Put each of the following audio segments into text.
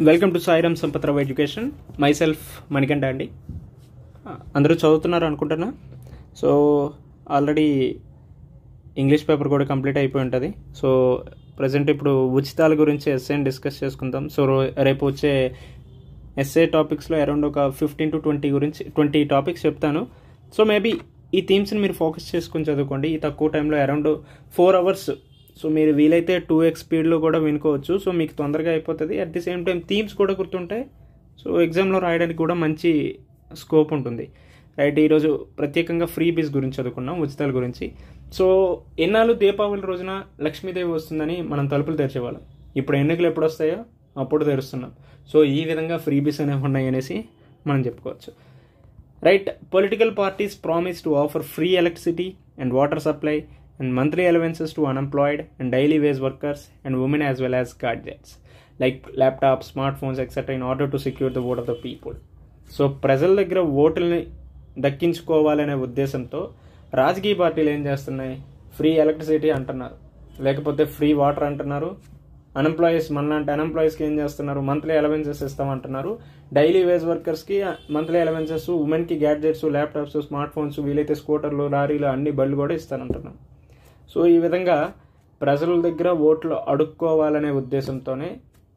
Welcome to Sairam Sampath Rao education. My self Manikanta అండి. అందరూ చదువుతున్నారు అనుకుంటున్నా. సో ఆల్రెడీ ఇంగ్లీష్ పేపర్ కూడా కంప్లీట్ అయిపోయి ఉంటుంది. సో ప్రజెంట్ ఇప్పుడు ఉచితాల గురించి ఎస్ఏని డిస్కస్ చేసుకుందాం. సో రో- రేపు వచ్చే ఎస్ఏ టాపిక్స్లో అరౌండ్ ఒక ఫిఫ్టీన్ టు ట్వంటీ గురించి ట్వంటీ టాపిక్స్ చెప్తాను. సో మేబీ ఈ థీమ్స్ని మీరు ఫోకస్ చేసుకుని చదువుకోండి. ఈ తక్కువ టైంలో అరౌండ్ ఫోర్ అవర్స్ సో మీరు వీలైతే టూ ఎక్స్ స్పీడ్లో కూడా వినుకోవచ్చు. సో మీకు తొందరగా అయిపోతుంది. At the same time themes కూడా గుర్తుంటాయి. సో ఎగ్జామ్లో రాయడానికి కూడా మంచి స్కోప్ ఉంటుంది. రైట్ ఈరోజు ప్రత్యేకంగా ఫ్రీ బీస్ గురించి చదువుకున్నాం ఉచితాల గురించి. సో ఎన్నాళ్ళు దీపావళి రోజున లక్ష్మీదేవి వస్తుందని మనం తలుపులు తెరిచేవాళ్ళం. ఇప్పుడు ఎన్నికలు ఎప్పుడు వస్తాయో అప్పుడు తెరుస్తున్నాం. సో ఈ విధంగా ఫ్రీ బీస్ అనేవి ఉన్నాయి అనేసి మనం చెప్పుకోవచ్చు. Right political parties promise to offer free electricity and water supply and monthly allowances to unemployed and daily wage workers and women as well as gadgets like laptop smart phones etcetera in order to secure the vote of the people so ప్రజల దగ్గర ఓటుల్ని దక్కించుకోవాలనే ఉద్దేశంతో రాజకీయ పార్టీలు ఏం చేస్తున్నాయి? Free electricity అంటున్నారు. లేకపోతే free water అంటున్నారు. అన్ఎంప్లాయీస్ మనలాంటి అన్ఎంప్లాయీస్కి ఏం చేస్తున్నారు? మంత్లీ అలవెన్సెస్ ఇస్తామంటున్నారు. డైలీ వేజ్ వర్కర్స్కి మంత్లీ అలవెన్సెస్ ఉమెన్కి గ్యాడ్జెట్స్ ల్యాప్టాప్స్ స్మార్ట్ ఫోన్స్ వీలైతే స్కూటర్లు లారీలు అన్ని బళ్ళు కూడా ఇస్తానంటున్నారు సో ఈ విధంగా ప్రజల దగ్గర ఓట్లు అడుక్కోవాలనే ఉద్దేశంతోనే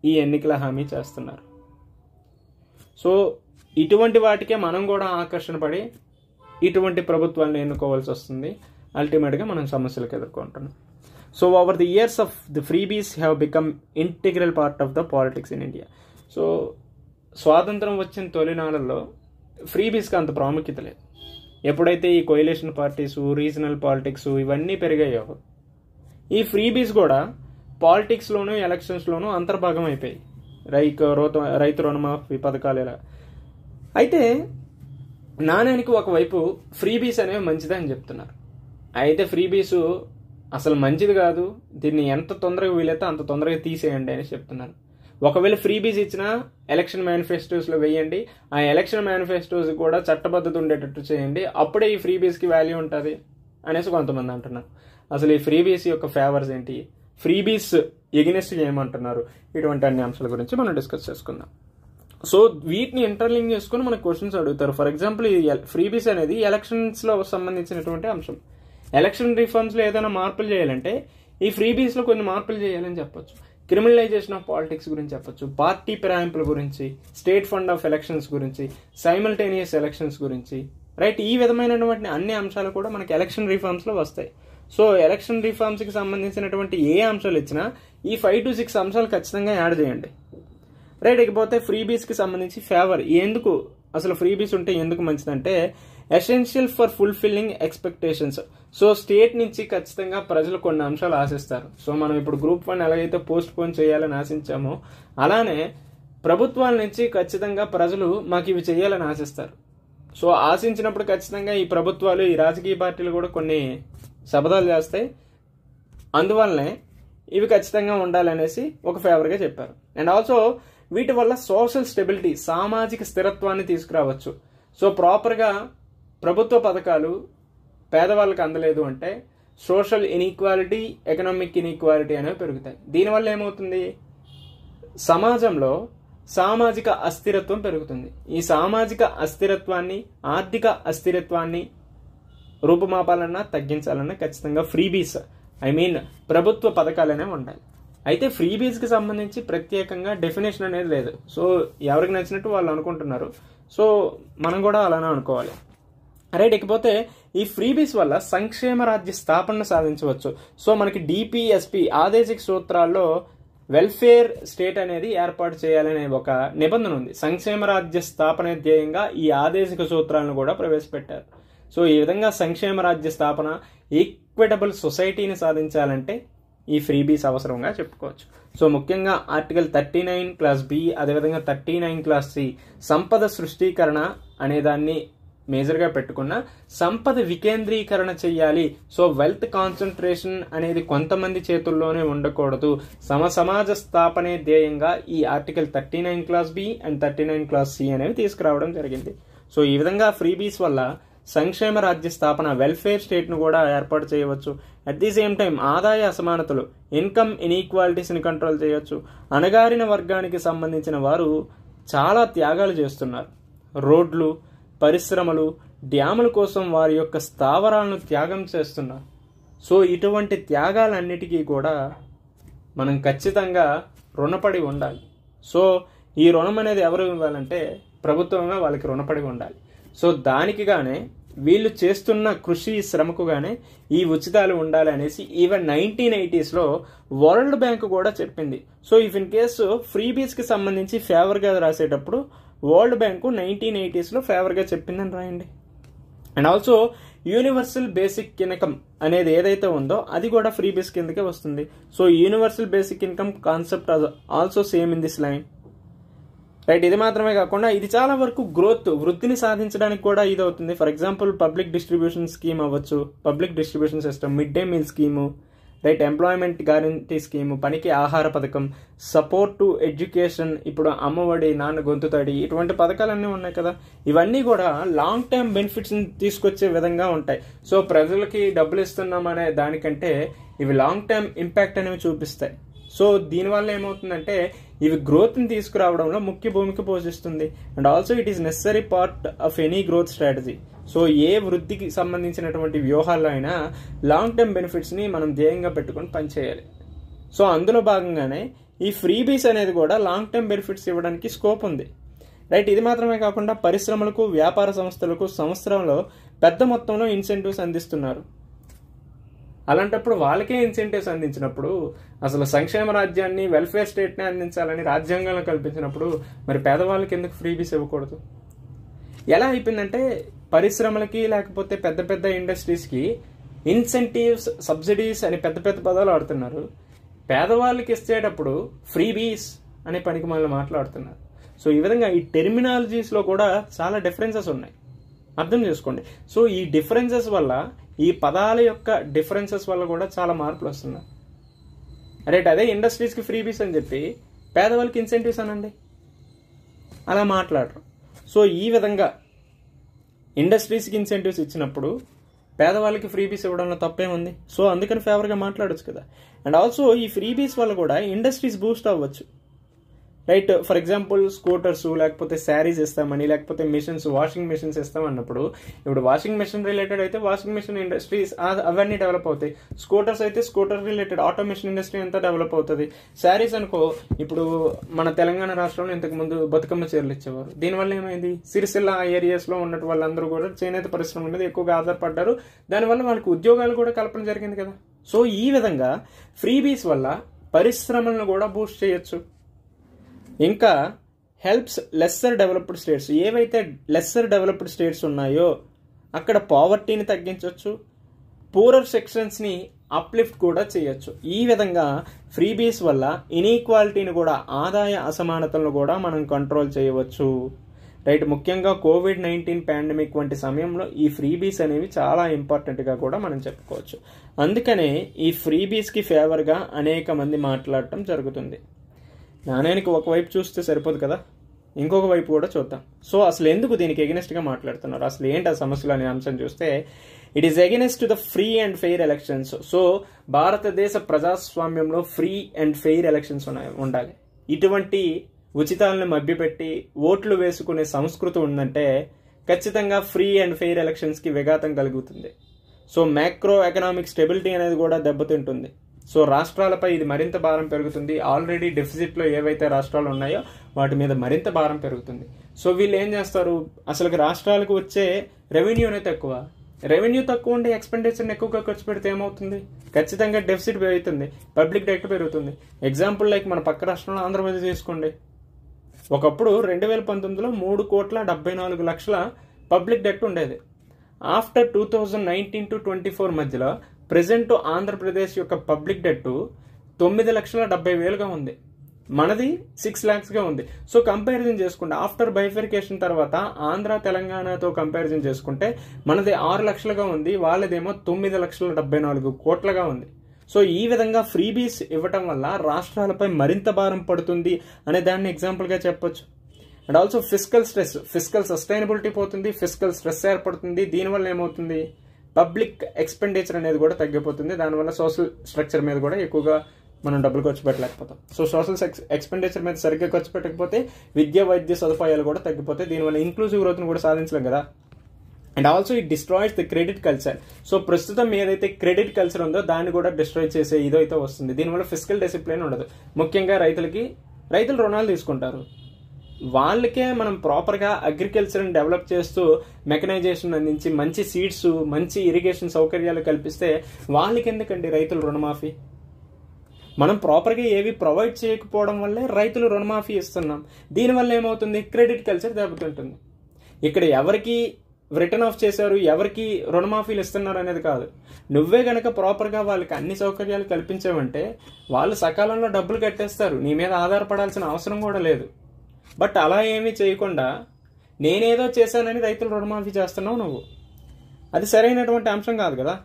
ఈ ఎన్నికల హామీ చేస్తున్నారు. సో ఇటువంటి వాటికే మనం కూడా ఆకర్షణ పడి ఇటువంటి ప్రభుత్వాన్ని ఎన్నుకోవాల్సి వస్తుంది. అల్టిమేట్గా మనం సమస్యలకు ఎదుర్కొంటున్నాం. So over the years of the freebies have become integral part of the politics in India so స్వాతంత్రం వచ్చిన తొలినాళ్ళల్లో ఫ్రీబీస్కి అంత ప్రాముఖ్యత లేదు. ఎప్పుడైతే ఈ కొయిలేషన్ పార్టీస్ రీజనల్ పాలిటిక్స్ ఇవన్నీ పెరిగాయో ఈ ఫ్రీబీస్ కూడా పాలిటిక్స్లోనూ ఎలక్షన్స్లోనూ అంతర్భాగం అయిపోయాయి. రైతు రోత రైతు రుణమాఫీ పథకాలు ఇలా. అయితే నాణ్యానికి ఒకవైపు ఫ్రీబీస్ అనేవి మంచిదని చెప్తున్నారు. అయితే ఫ్రీబీసు అసలు మంచిది కాదు దీన్ని ఎంత తొందరగా వీలైతే అంత తొందరగా తీసేయండి అని చెప్తున్నారు. ఒకవేళ ఫ్రీబీస్ ఇచ్చినా ఎలక్షన్ మేనిఫెస్టోస్లో వేయండి. ఆ ఎలక్షన్ మేనిఫెస్టోస్ కూడా చట్టబద్ధత ఉండేటట్టు చేయండి. అప్పుడే ఈ ఫ్రీబీస్కి వాల్యూ ఉంటుంది అనేసి కొంతమంది అంటున్నారు. అసలు ఈ ఫ్రీబీస్ యొక్క ఫేవర్స్ ఏంటి? ఫ్రీబీస్ ఎగినెస్ట్ ఏమంటున్నారు? ఇటువంటి అన్ని అంశాల గురించి మనం డిస్కస్ చేసుకుందాం. సో వీటిని ఇంటర్లింక్ చేసుకుని మనకు క్వశ్చన్స్ అడుగుతారు. ఫర్ ఎగ్జాంపుల్ ఈ ఫ్రీబీస్ అనేది ఎలక్షన్స్లో సంబంధించినటువంటి అంశం. ఎలక్షన్ రిఫార్మ్స్లో ఏదైనా మార్పులు చేయాలంటే ఈ ఫ్రీ బీస్లో కొన్ని మార్పులు చేయాలని చెప్పొచ్చు. క్రిమినలైజేషన్ ఆఫ్ పాలిటిక్స్ గురించి చెప్పొచ్చు పార్టీ ఫిరాయింపుల గురించి స్టేట్ ఫండ్ ఆఫ్ ఎలక్షన్స్ గురించి సైమల్టేనియస్ ఎలక్షన్స్ గురించి రైట్ ఈ విధమైనటువంటి అన్ని అంశాలు కూడా మనకి ఎలక్షన్ రిఫార్మ్స్లో వస్తాయి. సో ఎలక్షన్ రిఫార్మ్స్కి సంబంధించినటువంటి ఏ అంశాలు ఇచ్చినా ఈ ఫైవ్ టు సిక్స్ అంశాలు ఖచ్చితంగా యాడ్ చేయండి. రైట్ ఇకపోతే ఫ్రీబీస్కి సంబంధించి ఫేవర్ ఎందుకు? అసలు ఫ్రీబీస్ ఉంటే ఎందుకు మంచిదంటే essential for fulfilling expectations so state నుంచి ఖచ్చితంగా ప్రజలు కొన్ని అంశాలు ఆశిస్తారు. సో మనం ఇప్పుడు గ్రూప్ వన్ ఎలాగైతే పోస్ట్ పోన్ చేయాలని ఆశించామో అలానే ప్రభుత్వాల నుంచి ఖచ్చితంగా ప్రజలు మాకు ఇవి చేయాలని ఆశిస్తారు. సో ఆశించినప్పుడు ఖచ్చితంగా ఈ ప్రభుత్వాలు ఈ రాజకీయ పార్టీలు కూడా కొన్ని శబదాలు చేస్తాయి. అందువల్లనే ఇవి ఖచ్చితంగా ఉండాలనేసి ఒక ఫేవర్గా చెప్పారు. అండ్ ఆల్సో వీటి వల్ల సోషల్ స్టెబిలిటీ సామాజిక స్థిరత్వాన్ని తీసుకురావచ్చు. సో ప్రాపర్గా ప్రభుత్వ పథకాలు పేదవాళ్ళకి అందలేదు అంటే సోషల్ ఇన్ఈక్వాలిటీ ఎకనామిక్ ఇన్ఈక్వాలిటీ అనేవి పెరుగుతాయి. దీనివల్ల ఏమవుతుంది? సమాజంలో సామాజిక అస్థిరత్వం పెరుగుతుంది. ఈ సామాజిక అస్థిరత్వాన్ని ఆర్థిక అస్థిరత్వాన్ని రూపుమాపాలన్నా తగ్గించాలన్నా ఖచ్చితంగా ఫ్రీబీస్ ఐ మీన్ ప్రభుత్వ పథకాలనే ఉండాలి. అయితే ఫ్రీబీస్కి సంబంధించి ప్రత్యేకంగా డెఫినేషన్ అనేది లేదు. సో ఎవరికి నచ్చినట్టు వాళ్ళు అనుకుంటున్నారు. సో మనం కూడా అలానే అనుకోవాలి. రైట్ ఇకపోతే ఈ ఫ్రీబీస్ వల్ల సంక్షేమ రాజ్య స్థాపన సాధించవచ్చు. సో మనకి డిపిఎస్పి ఆదేశిక సూత్రాల్లో వెల్ఫేర్ స్టేట్ అనేది ఏర్పాటు చేయాలనే ఒక నిబంధన ఉంది. సంక్షేమ రాజ్య స్థాపన ధ్యేయంగా ఈ ఆదేశిక సూత్రాలను కూడా ప్రవేశపెట్టారు. సో ఈ విధంగా సంక్షేమ రాజ్య స్థాపన ఈక్విటబుల్ సొసైటీని సాధించాలంటే ఈ ఫ్రీబీస్ అవసరంగా చెప్పుకోవచ్చు. సో ముఖ్యంగా article thirty nine clause B అదేవిధంగా థర్టీ నైన్ క్లాస్ సి సంపద సృష్టీకరణ అనే దాన్ని మేజర్గా పెట్టుకున్న సంపద వికేంద్రీకరణ చెయ్యాలి. సో వెల్త్ కాన్సన్ట్రేషన్ అనేది కొంతమంది చేతుల్లోనే ఉండకూడదు. సమ సమాజ స్థాపనే ధ్యేయంగా ఈ article thirty nine clause B and thirty nine clause C అనేవి తీసుకురావడం జరిగింది. సో ఈ విధంగా ఫ్రీబీస్ వల్ల సంక్షేమ రాజ్య స్థాపన వెల్ఫేర్ స్టేట్ను కూడా ఏర్పాటు చేయవచ్చు. అట్ ది సేమ్ టైం ఆదాయ అసమానతలు ఇన్కమ్ ఇన్ఈక్వాలిటీస్ని కంట్రోల్ చేయవచ్చు అణగారిన వర్గానికి సంబంధించిన వారు చాలా త్యాగాలు చేస్తున్నారు. రోడ్లు పరిశ్రమలు డ్యాముల కోసం వారి యొక్క స్థావరాలను త్యాగం చేస్తున్నారు సో ఇటువంటి త్యాగాలన్నిటికీ కూడా మనం ఖచ్చితంగా రుణపడి ఉండాలి. సో ఈ రుణం అనేది ఎవరు ఇవ్వాలంటే ప్రభుత్వమే వాళ్ళకి రుణపడి ఉండాలి. సో దానికి గానే వీళ్ళు చేస్తున్న కృషి శ్రమకు గానే ఈ ఉచితాలు ఉండాలి అనేసి ఈవెన్ నైన్టీన్ ఎయిటీస్లో వరల్డ్ బ్యాంక్ కూడా చెప్పింది. సో ఇఫ్ ఇన్ కేసు ఫ్రీబీస్కి సంబంధించి ఫేవర్గా రాసేటప్పుడు వరల్డ్ బ్యాంకు నైన్టీన్ ఎయిటీస్లో ఫేవర్గా చెప్పిందని రాయండి. And also universal basic income అనేది ఏదైతే ఉందో అది కూడా ఫ్రీ బేస్ కిందకే వస్తుంది. So universal basic income concept also same in this line. Right ఇది మాత్రమే కాకుండా ఇది చాలా వరకు గ్రోత్ వృద్ధిని సాధించడానికి కూడా ఇది అవుతుంది for example public distribution scheme అవ్వచ్చు public distribution system mid day meal scheme right employment guarantee scheme పనికి ఆహార పథకం సపోర్ట్ టు ఎడ్యుకేషన్ ఇప్పుడు అమ్మఒడి నాన్న గొంతుతడి ఇటువంటి పథకాలన్నీ ఉన్నాయి కదా. ఇవన్నీ కూడా లాంగ్ టర్మ్ బెనిఫిట్స్ తీసుకొచ్చే విధంగా ఉంటాయి. సో ప్రజలకి డబ్బులు ఇస్తున్నామనే దానికంటే ఇవి లాంగ్ టర్మ్ ఇంపాక్ట్ అనేవి చూపిస్తాయి. సో దీనివల్ల ఏమవుతుందంటే ఇవి గ్రోత్ని తీసుకురావడంలో ముఖ్య భూమిక పోషిస్తుంది. And also it is necessary part of any growth strategy so ఏ వృద్ధికి సంబంధించినటువంటి వ్యూహాల్లో అయినా లాంగ్ టర్మ్ బెనిఫిట్స్ని మనం ధ్యేయంగా పెట్టుకొని పనిచేయాలి. సో అందులో భాగంగానే ఈ ఫ్రీబీస్ అనేది కూడా లాంగ్ టర్మ్ బెనిఫిట్స్ ఇవ్వడానికి స్కోప్ ఉంది. రైట్ ఇది మాత్రమే కాకుండా పరిశ్రమలకు వ్యాపార సంస్థలకు సంవత్సరంలో పెద్ద మొత్తంలో ఇన్సెంటివ్స్ అందిస్తున్నారు. అలాంటప్పుడు వాళ్ళకే ఇన్సెంటివ్స్ అందించినప్పుడు అసలు సంక్షేమ రాజ్యాన్ని వెల్ఫేర్ స్టేట్ని అందించాలని రాజ్యాంగంలో కల్పించినప్పుడు మరి పేదవాళ్ళకి ఎందుకు ఫ్రీబీస్ ఇవ్వకూడదు? ఎలా అయిపోయిందంటే పరిశ్రమలకి లేకపోతే పెద్ద పెద్ద ఇండస్ట్రీస్కి ఇన్సెంటివ్స్ సబ్సిడీస్ అని పెద్ద పెద్ద పదాలు ఆడుతున్నారు. పేదవాళ్ళకి ఇచ్చేటప్పుడు ఫ్రీబీస్ అనే పనికి మళ్ళీ మాట్లాడుతున్నారు. సో ఈ విధంగా ఈ టెర్మినాలజీస్లో కూడా చాలా డిఫరెన్సెస్ ఉన్నాయి. అర్థం చేసుకోండి. సో ఈ డిఫరెన్సెస్ వల్ల ఈ పదాల యొక్క డిఫరెన్సెస్ వల్ల కూడా చాలా మార్పులు వస్తున్నాయి. రైట్ అదే ఇండస్ట్రీస్కి ఫ్రీబీస్ అని చెప్పి పేదవాళ్ళకి ఇన్సెంటివ్స్ అనండి. అలా మాట్లాడరు. సో ఈ విధంగా ఇండస్ట్రీస్కి ఇన్సెంటివ్స్ ఇచ్చినప్పుడు పేదవాళ్ళకి ఫ్రీబీస్ ఇవ్వడంలో తప్పేముంది? సో అందుకని ఫేవర్గా మాట్లాడచ్చు కదా. అండ్ ఆల్సో ఈ ఫ్రీబీస్ వల్ల కూడా ఇండస్ట్రీస్ బూస్ట్ అవ్వచ్చు. రైట్ ఫర్ ఎగ్జాంపుల్ స్కూటర్స్ లేకపోతే శారీస్ ఇస్తామని లేకపోతే మిషన్స్ వాషింగ్ మిషన్స్ ఇస్తాం అన్నప్పుడు ఇప్పుడు వాషింగ్ మిషన్ రిలేటెడ్ అయితే వాషింగ్ మిషన్ ఇండస్ట్రీస్ అవన్నీ డెవలప్ అవుతాయి. స్కూటర్స్ అయితే స్కూటర్ రిలేటెడ్ ఆటోమేషన్ ఇండస్ట్రీ అంతా డెవలప్ అవుతుంది. శారీస్ అనుకో ఇప్పుడు మన తెలంగాణ రాష్ట్రంలో ఇంతకు ముందు బతుకమ్మ చీరలు ఇచ్చేవారు. దీనివల్ల ఏమైంది? సిరిసిల్ల ఏరియాస్లో ఉన్నట్టు వాళ్ళందరూ కూడా చేనేత పరిశ్రమ మీద ఎక్కువగా ఆధారపడ్డారు. దానివల్ల వాళ్ళకి ఉద్యోగాలు కూడా కల్పన జరిగింది కదా. సో ఈ విధంగా ఫ్రీబీస్ వల్ల పరిశ్రమలను కూడా బూస్ట్ చేయొచ్చు. ఇంకా హెల్ప్స్ లెస్సర్ డెవలప్డ్ స్టేట్స్ ఏవైతే లెస్సర్ డెవలప్డ్ స్టేట్స్ ఉన్నాయో అక్కడ పావర్టీని తగ్గించవచ్చు పూరర్ సెక్షన్స్ని అప్లిఫ్ట్ కూడా చేయొచ్చు. ఈ విధంగా ఫ్రీబీస్ వల్ల ఇనీక్వాలిటీని కూడా ఆదాయ అసమానతలను కూడా మనం కంట్రోల్ చేయవచ్చు. రైట్ ముఖ్యంగా కోవిడ్ నైన్టీన్ పాండమిక్ వంటి సమయంలో ఈ ఫ్రీబీస్ అనేవి చాలా ఇంపార్టెంట్గా కూడా మనం చెప్పుకోవచ్చు. అందుకనే ఈ ఫ్రీబీస్కి ఫేవర్గా అనేక మంది మాట్లాడటం జరుగుతుంది. నాణ్యానికి ఒకవైపు చూస్తే సరిపోదు కదా? ఇంకొక వైపు కూడా చూద్దాం. సో అసలు ఎందుకు దీనికి ఎగెనెస్ట్గా మాట్లాడుతున్నారు? అసలు ఏంటి ఆ సమస్యలు అనే అంశం చూస్తే it is against to the free and fair elections so భారతదేశ ప్రజాస్వామ్యంలో ఫ్రీ అండ్ ఫెయిర్ ఎలక్షన్స్ ఉన్నాయి ఉండాలి. ఇటువంటి ఉచితాలను మభ్యపెట్టి ఓట్లు వేసుకునే సంస్కృతి ఉందంటే ఖచ్చితంగా ఫ్రీ అండ్ ఫెయిర్ ఎలక్షన్స్కి విఘాతం కలుగుతుంది. సో మ్యాక్రో ఎకనామిక్ స్టెబిలిటీ అనేది కూడా దెబ్బతింటుంది. సో రాష్ట్రాలపై ఇది మరింత భారం పెరుగుతుంది. ఆల్రెడీ డెఫిసిట్లో ఏవైతే రాష్ట్రాలు ఉన్నాయో వాటి మీద మరింత భారం పెరుగుతుంది. సో వీళ్ళు ఏం చేస్తారు? అసలు రాష్ట్రాలకు వచ్చే రెవెన్యూ అనేది తక్కువ. రెవెన్యూ తక్కువ ఉండే ఎక్స్పెండిచర్ని ఎక్కువగా ఖర్చు పెడితే ఏమవుతుంది? ఖచ్చితంగా డెఫిసిట్ పెరుగుతుంది. పబ్లిక్ డెట్ పెరుగుతుంది. ఎగ్జాంపుల్ లైక్ మన పక్క రాష్ట్రంలో ఆంధ్రప్రదేశ్ తీసుకోండి ఒకప్పుడు రెండు వేల పంతొమ్మిదిలో మూడు కోట్ల డెబ్బై నాలుగు లక్షల పబ్లిక్ డెట్ ఉండేది. After two thousand nineteen to twenty four మధ్యలో ప్రజెంట్ ఆంధ్రప్రదేశ్ యొక్క పబ్లిక్ డెట్ తొమ్మిది లక్షల డెబ్బై వేలుగా ఉంది. మనది సిక్స్ ల్యాక్స్గా ఉంది. సో కంపారిజన్ చేసుకుంటే ఆఫ్టర్ బైఫరికేషన్ తర్వాత ఆంధ్ర తెలంగాణతో కంపారిజన్ చేసుకుంటే మనది ఆరు లక్షలుగా ఉంది. వాళ్ళదేమో తొమ్మిది లక్షల డెబ్బై నాలుగు కోట్లగా ఉంది. సో ఈ విధంగా ఫ్రీబీస్ ఇవ్వటం వల్ల రాష్ట్రాలపై మరింత భారం పడుతుంది అనే దాన్ని ఎగ్జాంపుల్గా చెప్పొచ్చు. And also physical stress physical sustainability పోతుంది ఫిజికల్ స్ట్రెస్ ఏర్పడుతుంది. దీనివల్ల ఏమవుతుంది? పబ్లిక్ ఎక్స్పెండిచర్ అనేది కూడా తగ్గిపోతుంది. దానివల్ల సోషల్ స్ట్రక్చర్ మీద కూడా ఎక్కువగా మనం డబ్బులు ఖర్చు పెట్టలేకపోతాం. సో సోషల్ ఎక్స్పెండిచర్ మీద సరిగ్గా ఖర్చు పెట్టకపోతే విద్య వైద్య సదుపాయాలు కూడా తగ్గిపోతాయి. దీనివల్ల ఇంక్లూజివ్ గ్రోత్ను కూడా సాధించలేం కదా. And also it destroys the credit culture so ప్రస్తుతం ఏదైతే క్రెడిట్ కల్చర్ ఉందో దాన్ని కూడా డిస్ట్రాయ్ చేసే ఇదైతే వస్తుంది. దీనివల్ల ఫిజికల్ డిసిప్లిన్ ఉండదు. ముఖ్యంగా రైతులకి రైతులు రుణాలు తీసుకుంటారు. వాళ్ళకే మనం ప్రాపర్గా అగ్రికల్చర్ని డెవలప్ చేస్తూ మెకనైజేషన్ అందించి మంచి సీడ్స్ మంచి ఇరిగేషన్ సౌకర్యాలు కల్పిస్తే వాళ్ళకి ఎందుకండి రైతులు రుణమాఫీ? మనం ప్రాపర్గా ఏవి ప్రొవైడ్ చేయకపోవడం వల్లే రైతులు రుణమాఫీ ఇస్తున్నాం. దీనివల్ల ఏమవుతుంది? క్రెడిట్ కల్చర్ దెబ్బతింటుంది. ఇక్కడ ఎవరికి రిటర్న్ ఆఫ్ చేశారు ఎవరికి రుణమాఫీలు ఇస్తున్నారు అనేది కాదు. నువ్వే గనక ప్రాపర్గా వాళ్ళకి అన్ని సౌకర్యాలు కల్పించావంటే వాళ్ళు సకాలంలో డబ్బులు కట్టేస్తారు. నీ మీద ఆధారపడాల్సిన అవసరం కూడా లేదు. బట్ అలా ఏమీ చేయకుండా నేనేదో చేశానని రైతులు రుణమాఫీ చేస్తున్నావు నువ్వు. అది సరైనటువంటి అంశం కాదు కదా.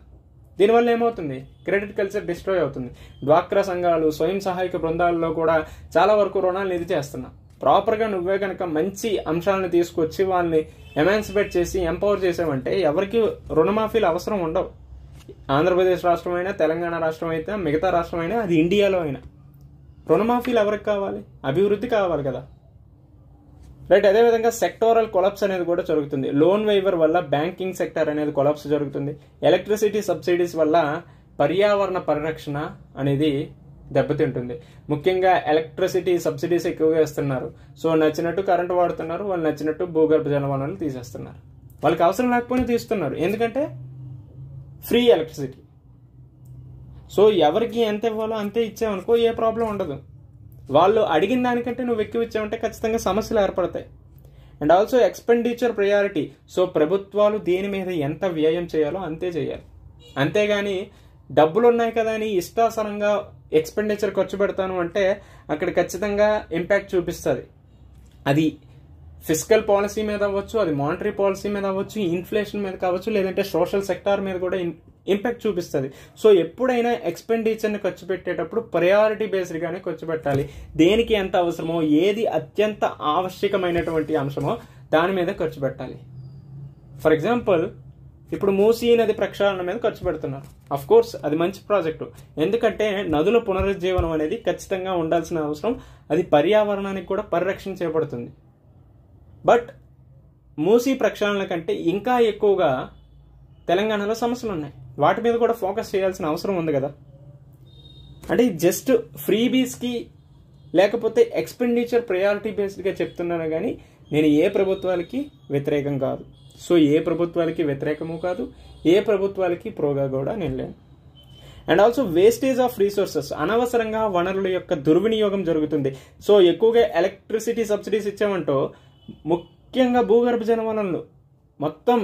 దీనివల్ల ఏమవుతుంది? క్రెడిట్ కల్చర్ డిస్ట్రాయ్ అవుతుంది. డ్వాక్రా సంఘాలు స్వయం సహాయక బృందాల్లో కూడా చాలా వరకు రుణాలు నిధి చేస్తున్నాం. ప్రాపర్గా నువ్వే కనుక మంచి అంశాలను తీసుకొచ్చి వాళ్ళని ఎమాన్సిపేట్ చేసి ఎంపవర్ చేసావంటే ఎవరికి రుణమాఫీలు అవసరం ఉండవు. ఆంధ్రప్రదేశ్ రాష్ట్రం అయినా తెలంగాణ రాష్ట్రం అయితే మిగతా రాష్ట్రం అయినా అది ఇండియాలో అయినా. రుణమాఫీలు ఎవరికి కావాలి? అభివృద్ధి కావాలి కదా. రైట్ అదేవిధంగా సెక్టోరల్ కొలప్స్ అనేది కూడా జరుగుతుంది. లోన్ వైవర్ వల్ల బ్యాంకింగ్ సెక్టర్ అనేది కొలప్స్ జరుగుతుంది. ఎలక్ట్రిసిటీ సబ్సిడీస్ వల్ల పర్యావరణ పరిరక్షణ అనేది దెబ్బతింటుంది. ముఖ్యంగా ఎలక్ట్రిసిటీ సబ్సిడీస్ ఎక్కువగా ఇస్తున్నారు సో నచ్చినట్టు కరెంటు వాడుతున్నారు వాళ్ళు నచ్చినట్టు భూగర్భ జల వనరులు తీసేస్తున్నారు. వాళ్ళకి అవసరం లేకపోయినా తీస్తున్నారు. ఎందుకంటే ఫ్రీ ఎలక్ట్రిసిటీ సో ఎవరికి ఎంత ఇవ్వాలో అంతే ఇచ్చామనుకో ఏ ప్రాబ్లం ఉండదు. వాళ్ళు అడిగిన దానికంటే నువ్వు ఎక్కువ ఇచ్చావంటే ఖచ్చితంగా సమస్యలు ఏర్పడతాయి. And also expenditure priority so ప్రభుత్వాలు దేని మీద ఎంత వ్యయం చేయాలో అంతే చేయాలి. అంతేగాని డబ్బులు ఉన్నాయి కదా అని ఇష్టాసరంగా ఎక్స్పెండిచర్ ఖర్చు పెడతాను అంటే అక్కడ ఖచ్చితంగా ఇంపాక్ట్ చూపిస్తుంది. అది ఫిజికల్ పాలసీ మీద అవ్వచ్చు అది మానిటరీ పాలసీ మీద అవ్వచ్చు ఇన్ఫ్లేషన్ మీద కావచ్చు లేదంటే సోషల్ సెక్టార్ మీద కూడా ఇంపాక్ట్ చూపిస్తుంది. సో ఎప్పుడైనా ఎక్స్పెండిచర్ని ఖర్చు పెట్టేటప్పుడు ప్రయారిటీ బేస్డ్గానే ఖర్చు పెట్టాలి. దేనికి ఎంత అవసరమో ఏది అత్యంత ఆవశ్యకమైనటువంటి అంశమో దాని మీద ఖర్చు పెట్టాలి. ఫర్ ఎగ్జాంపుల్ ఇప్పుడు మూసీ నది ప్రక్షాళన మీద ఖర్చు పెడుతున్నారు. అఫ్ కోర్స్ అది మంచి ప్రాజెక్టు ఎందుకంటే నదుల పునరుజ్జీవనం అనేది ఖచ్చితంగా ఉండాల్సిన అవసరం. అది పర్యావరణానికి కూడా పరిరక్షణ చేయబడుతుంది బట్ మూసీ ప్రక్షాళన కంటే ఇంకా ఎక్కువగా తెలంగాణలో సమస్యలు ఉన్నాయి వాటి మీద కూడా ఫోకస్ చేయాల్సిన అవసరం ఉంది కదా. అంటే జస్ట్ ఫ్రీబీస్కి లేకపోతే ఎక్స్పెండిచర్ ప్రయారిటీ బేస్డ్గా చెప్తున్నాను కానీ నేను ఏ ప్రభుత్వాలకి వ్యతిరేకం కాదు. సో ఏ ప్రభుత్వాలకి వ్యతిరేకము కాదు ఏ ప్రభుత్వాలకి ప్రోగా కూడా నేను లేను. And also wastage of resources అనవసరంగా వనరుల యొక్క దుర్వినియోగం జరుగుతుంది. సో ఎక్కువగా ఎలక్ట్రిసిటీ సబ్సిడీస్ ఇచ్చామంటో ముఖ్యంగా భూగర్భ జల వనరులు మొత్తం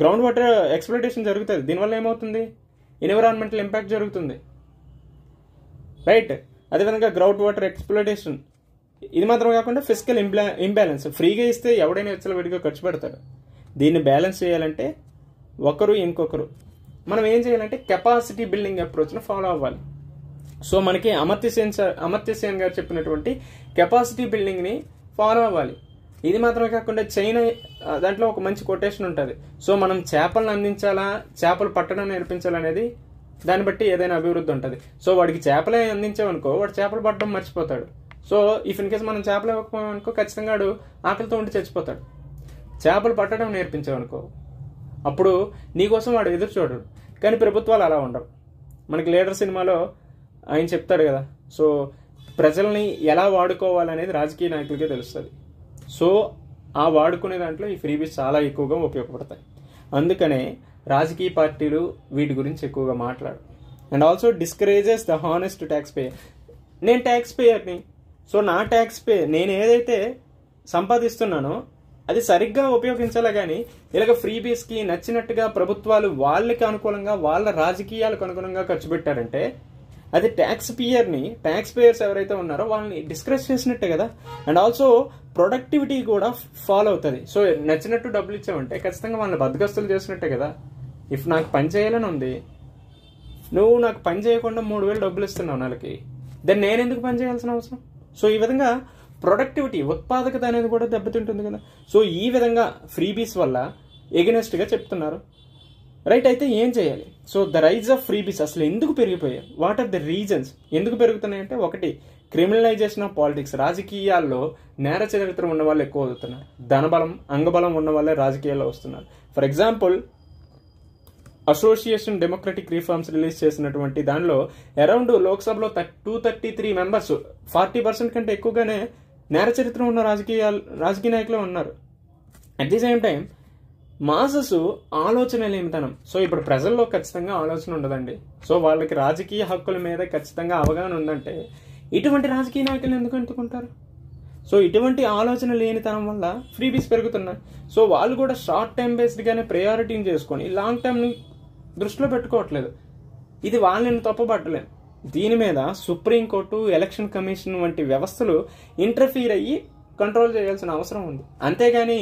గ్రౌండ్ వాటర్ ఎక్స్ప్లోటేషన్ జరుగుతుంది. దీనివల్ల ఏమవుతుంది? ఎన్విరాన్మెంటల్ ఇంపాక్ట్ జరుగుతుంది. రైట్ అదేవిధంగా గ్రౌండ్ వాటర్ ఎక్స్ప్లోటేషన్ ఇది మాత్రం కాకుండా ఫిజికల్ ఇంబ్లా ఇంబ్యాలెన్స్ ఫ్రీగా ఇస్తే ఎవడైనా విడిగా ఖర్చు పెడతాడు. దీన్ని బ్యాలెన్స్ చేయాలంటే ఒకరు ఇంకొకరు. మనం ఏం చేయాలంటే కెపాసిటీ బిల్డింగ్ అప్రోచ్ను ఫాలో అవ్వాలి. సో మనకి అమర్త్యసేన్ సార్ అమర్త్యసేన్ గారు చెప్పినటువంటి కెపాసిటీ బిల్డింగ్ని ఫాలో అవ్వాలి. ఇది మాత్రమే కాకుండా చైనా దాంట్లో ఒక మంచి కొటేషన్ ఉంటుంది. సో మనం చేపలను అందించాలా చేపలు పట్టడం నేర్పించాలనేది దాన్ని బట్టి ఏదైనా అభివృద్ధి ఉంటుంది. సో వాడికి చేపలే అందించామనుకో వాడు చేపలు పట్టడం మర్చిపోతాడు. సో ఇఫ్ ఇన్ కేస్ మనం చేపలు ఇవ్వకపోయామనుకో ఖచ్చితంగా వాడు ఆకలితో ఉండి చచ్చిపోతాడు. చేపలు పట్టడం నేర్పించామనుకో అప్పుడు నీకోసం వాడు ఎదురు చూడడు. కానీ ప్రభుత్వాలు అలా ఉండవు. మనకి లీడర్ సినిమాలో ఆయన చెప్తాడు కదా సో ప్రజల్ని ఎలా వాడుకోవాలనేది రాజకీయ నాయకులకే తెలుస్తుంది. సో ఆ వాడుకునే దాంట్లో ఈ ఫ్రీబీస్ చాలా ఎక్కువగా ఉపయోగపడతాయి. అందుకనే రాజకీయ పార్టీలు వీటి గురించి ఎక్కువగా మాట్లాడు and also discourages the honest tax payer నేను ట్యాక్స్ పేయర్ని సో నా ట్యాక్స్ పే నేను ఏదైతే సంపాదిస్తున్నానో అది సరిగ్గా ఉపయోగించాలా కానీ ఇలాగ ఫ్రీబీస్కి నచ్చినట్టుగా ప్రభుత్వాలు వాళ్ళకి అనుకూలంగా వాళ్ళ రాజకీయాలకు అనుగుణంగా ఖర్చు పెట్టారంటే అది ట్యాక్స్ పియర్ని ట్యాక్స్ పేయర్స్ ఎవరైతే ఉన్నారో వాళ్ళని డిస్కస్ చేసినట్టే కదా? అండ్ ఆల్సో ప్రొడక్టివిటీ కూడా ఫాలో అవుతుంది. సో నచ్చినట్టు డబ్బులు ఇచ్చామంటే ఖచ్చితంగా వాళ్ళని బద్దగస్తులు చేసినట్టే కదా? ఇఫ్ నాకు పని చేయాలని ఉంది నువ్వు నాకు పని చేయకుండా మూడు వేలు డబ్బులు ఇస్తున్నావు నెలకి దెన్ నేను ఎందుకు పని చేయాల్సిన అవసరం? సో ఈ విధంగా ప్రొడక్టివిటీ ఉత్పాదకత అనేది కూడా దెబ్బతింటుంది కదా? సో ఈ విధంగా ఫ్రీబీస్ వల్ల ఎగనెస్ట్గా చెప్తున్నారు. రైట్ అయితే ఏం చేయాలి? So the rise of freebies అసలు ఎందుకు పెరిగిపోయాయి? వాట్ ఆర్ ద రీజన్స్ ఎందుకు పెరుగుతున్నాయి అంటే ఒకటి క్రిమినలైజేషన్ ఆఫ్ పాలిటిక్స్ రాజకీయాల్లో నేర చరిత్ర ఉన్న వాళ్ళు ఎక్కువ అవుతున్నారు. ధనబలం అంగబలం ఉన్న వాళ్ళే రాజకీయాల్లో వస్తున్నారు. For example association democratic reforms release చేసినటువంటి దానిలో అరౌండ్ లోక్సభలో two thirty three members forty percent కంటే ఎక్కువగానే నేర చరిత్ర ఉన్న రాజకీయాలు రాజకీయ నాయకులు ఉన్నారు. At the same time masses ఆలోచన లేనితనం సో ఇప్పుడు ప్రజల్లో ఖచ్చితంగా ఆలోచన ఉండదండి. సో వాళ్ళకి రాజకీయ హక్కుల మీద ఖచ్చితంగా అవగాహన ఉందంటే ఇటువంటి రాజకీయ నాయకులు ఎందుకు ఎంచుకుంటారు సో ఇటువంటి ఆలోచన లేనితనం వల్ల ఫ్రీబీస్ పెరుగుతున్నాయి. సో వాళ్ళు కూడా షార్ట్ టైం బేస్డ్గానే ప్రయారిటీని చేసుకొని లాంగ్ టైంని దృష్టిలో పెట్టుకోవట్లేదు. ఇది వాళ్ళని తప్పబట్టలేదు దీని మీద సుప్రీంకోర్టు ఎలక్షన్ కమిషన్ వంటి వ్యవస్థలు ఇంటర్ఫీర్ అయ్యి కంట్రోల్ చేయాల్సిన అవసరం ఉంది. అంతేగాని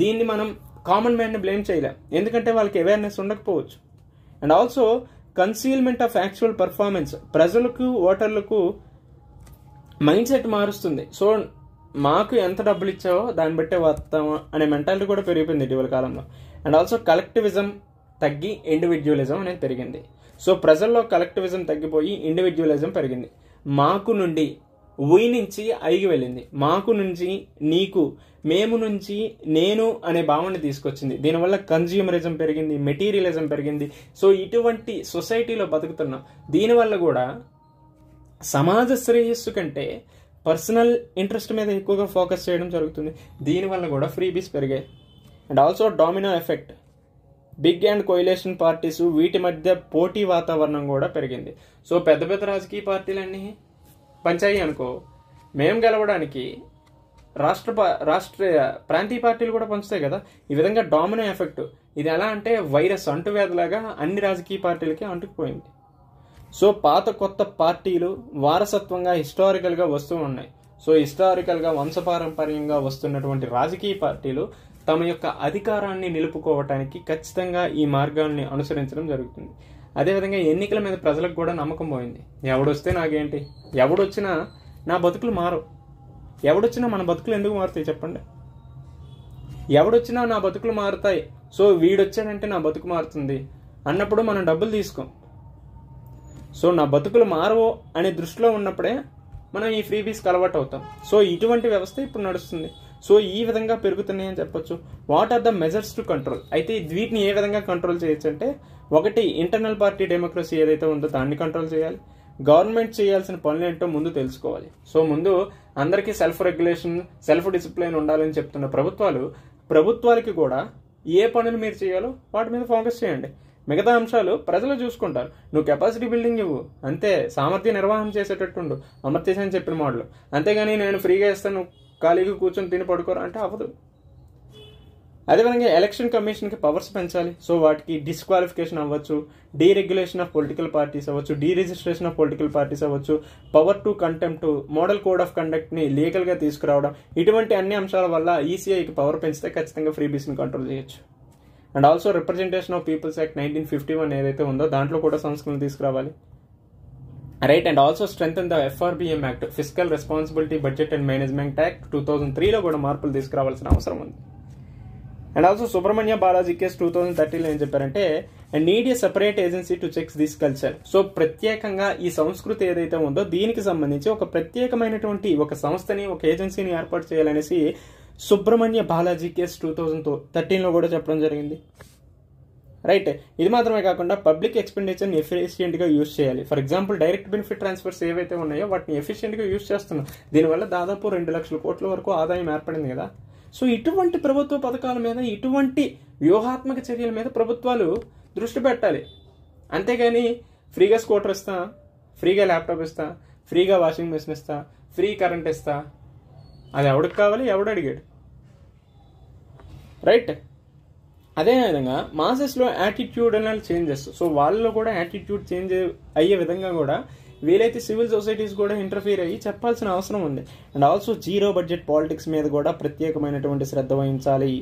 దీన్ని మనం కామన్ మ్యాన్ని బ్లేమ్ చేయలేం. ఎందుకంటే వాళ్ళకి అవేర్నెస్ ఉండకపోవచ్చు. And also concealment of actual performance ప్రజలకు ఓటర్లకు మైండ్ సెట్ మారుస్తుంది. సో మాకు ఎంత డబ్బులు ఇచ్చావో దాన్ని బట్టే వస్తాము అనే మెంటాలిటీ కూడా పెరిగిపోయింది ఇటీవల కాలంలో. అండ్ ఆల్సో కలెక్టివిజం తగ్గి ఇండివిజువలిజం అనేది పెరిగింది. సో ప్రజల్లో కలెక్టివిజం తగ్గిపోయి ఇండివిజువలిజం పెరిగింది. మాకు నుండి ఉయ్ నుంచి అయిగి వెళ్ళింది. మాకు నుంచి నీకు మేము నుంచి నేను అనే భావన తీసుకొచ్చింది. దీనివల్ల కన్జ్యూమరిజం పెరిగింది మెటీరియలిజం పెరిగింది. సో ఇటువంటి సొసైటీలో బతుకుతున్నాం దీనివల్ల కూడా సమాజ శ్రేయస్సు కంటే పర్సనల్ ఇంట్రెస్ట్ మీద ఎక్కువగా ఫోకస్ చేయడం జరుగుతుంది. దీనివల్ల కూడా ఫ్రీబీస్ పెరిగాయి. And also domino effect big and coalition parties వీటి మధ్య పోటీ వాతావరణం కూడా పెరిగింది. సో పెద్ద పెద్ద రాజకీయ పార్టీలన్నీ పంచాయి అనుకో మేము గెలవడానికి రాష్ట్ర రాష్ట్ర ప్రాంతీయ పార్టీలు కూడా పంచుతాయి కదా. ఈ విధంగా డామినో ఎఫెక్ట్. ఇది ఎలా అంటే వైరస్ అంటువ్యాధిలాగా అన్ని రాజకీయ పార్టీలకి అంటుకుపోయింది. సో పాత కొత్త పార్టీలు వారసత్వంగా హిస్టారికల్గా వస్తూ ఉన్నాయి. సో హిస్టారికల్గా వంశపారంపర్యంగా వస్తున్నటువంటి రాజకీయ పార్టీలు తమ యొక్క అధికారాన్ని నిలుపుకోవటానికి ఖచ్చితంగా ఈ మార్గాల్ని అనుసరించడం జరుగుతుంది. అదేవిధంగా ఎన్నికల మీద ప్రజలకు కూడా నమ్మకం పోయింది. ఎవడొస్తే నాకేంటి ఎవడొచ్చినా నా బతుకులు మారు ఎవడొచ్చినా మన బతుకులు ఎందుకు మారుతాయి చెప్పండి? ఎవడొచ్చినా నా బతుకులు మారుతాయి. సో వీడొచ్చాడంటే నా బతుకు మారుతుంది. అన్నప్పుడు మనం డబ్బులు తీసుకోం. సో నా బతుకులు మారవు అనే దృష్టిలో ఉన్నప్పుడే మనం ఈ ఫ్రీ బీస్కి అలవాటు అవుతాం. సో ఇటువంటి వ్యవస్థ ఇప్పుడు నడుస్తుంది. సో ఈ విధంగా పెరుగుతున్నాయని చెప్పొచ్చు. What are the measures to control అయితే వీటిని ఏ విధంగా కంట్రోల్ చేయొచ్చు అంటే ఒకటి ఇంటర్నల్ పార్టీ డెమోక్రసీ ఏదైతే ఉందో దాన్ని కంట్రోల్ చేయాలి. గవర్నమెంట్ చేయాల్సిన పనులు ఏంటో ముందు తెలుసుకోవాలి. సో ముందు అందరికీ సెల్ఫ్ రెగ్యులేషన్ సెల్ఫ్ డిసిప్లిన్ ఉండాలని చెప్తున్న ప్రభుత్వాలు ప్రభుత్వాలకి కూడా ఏ పనులు మీరు చేయాలో వాటి మీద ఫోకస్ చేయండి. మిగతా అంశాలు ప్రజలు చూసుకుంటారు. నువ్వు కెపాసిటీ బిల్డింగ్ ఇవ్వు. అంతే సామర్థ్య నిర్వహణ చేసేటట్టుండు. అమర్త్యసేన్ అని చెప్పిన మోడల్ అంతేగాని నేను ఫ్రీగా ఇస్తాను ఖాళీగా కూర్చొని తిని పడుకోరా అంటే అవ్వదు. అదేవిధంగా ఎలక్షన్ కమిషన్కి పవర్స్ పెంచాలి. సో వాటికి డిస్క్వాలిఫికేషన్ అవ్వచ్చు డీరెగ్యులేషన్ ఆఫ్ పొలిటికల్ పార్టీస్ అవ్వచ్చు deregistration of political parties అవ్వచ్చు power to contempt model code of కండక్ట్ని లీగల్గా తీసుకురావడం ఇటువంటి అన్ని అంశాల వల్ల ఈసీఐకి పవర్ పెంచితే ఖచ్చితంగా ఫ్రీబీస్ని కంట్రోల్ చేయొచ్చు. And also representation of peoples act nineteen fifty one ఏదైతే ఉందో దాంట్లో కూడా సంస్కరణలు తీసుకురావాలి. Right and also strength the FRBM act physical responsibility budget and management act two thousand త్రీలో కూడా మార్పులు తీసుకురావాల్సిన అవసరం ఉంది. And also Subrahmanya Balaji case two thousand థర్టీలో ఏం చెప్పారంటే need a separate agency to checks this culture so ప్రత్యేకంగా ఈ సంస్కృతి ఏదైతే ఉందో దీనికి సంబంధించి ఒక ప్రత్యేకమైనటువంటి ఒక సంస్థని ఒక ఏజెన్సీని ఏర్పాటు చేయాలనేసి Subramanya Balaji case two thousand థర్టీన్లో కూడా చెప్పడం జరిగింది. రైట్ ఇది మాత్రమే కాకుండా పబ్లిక్ ఎక్స్పెండిచర్ని ఎఫిషియెంట్గా యూస్ చేయాలి. For example direct benefit transfers ఏవైతే ఉన్నాయో వాటిని ఎఫిషియెంట్గా యూస్ చేస్తున్నాం. దీనివల్ల దాదాపు రెండు లక్షల కోట్ల వరకు ఆదాయం ఏర్పడింది కదా. సో ఇటువంటి ప్రభుత్వ పథకాల మీద ఇటువంటి వ్యూహాత్మక చర్యల మీద ప్రభుత్వాలు దృష్టి పెట్టాలి. అంతేగాని ఫ్రీగా స్కూటర్ ఇస్తా ఫ్రీగా ల్యాప్టాప్ ఇస్తా ఫ్రీగా వాషింగ్ మెషిన్ ఇస్తా ఫ్రీ కరెంట్ ఇస్తా. అది ఎవడికి కావాలి? ఎవడు అడిగాడు? రైట్? అదేవిధంగా మాసెస్లో యాటిట్యూడ్ అనేది చేంజెస్. సో వాళ్ళలో కూడా యాటిట్యూడ్ చేంజ్ అయ్యే విధంగా కూడా వీలైతే సివిల్ సొసైటీస్ కూడా ఇంటర్ఫీర్ అయ్యి చెప్పాల్సిన అవసరం ఉంది. And also zero budget politics మీద కూడా ప్రత్యేకమైనటువంటి శ్రద్ధ వహించాలి.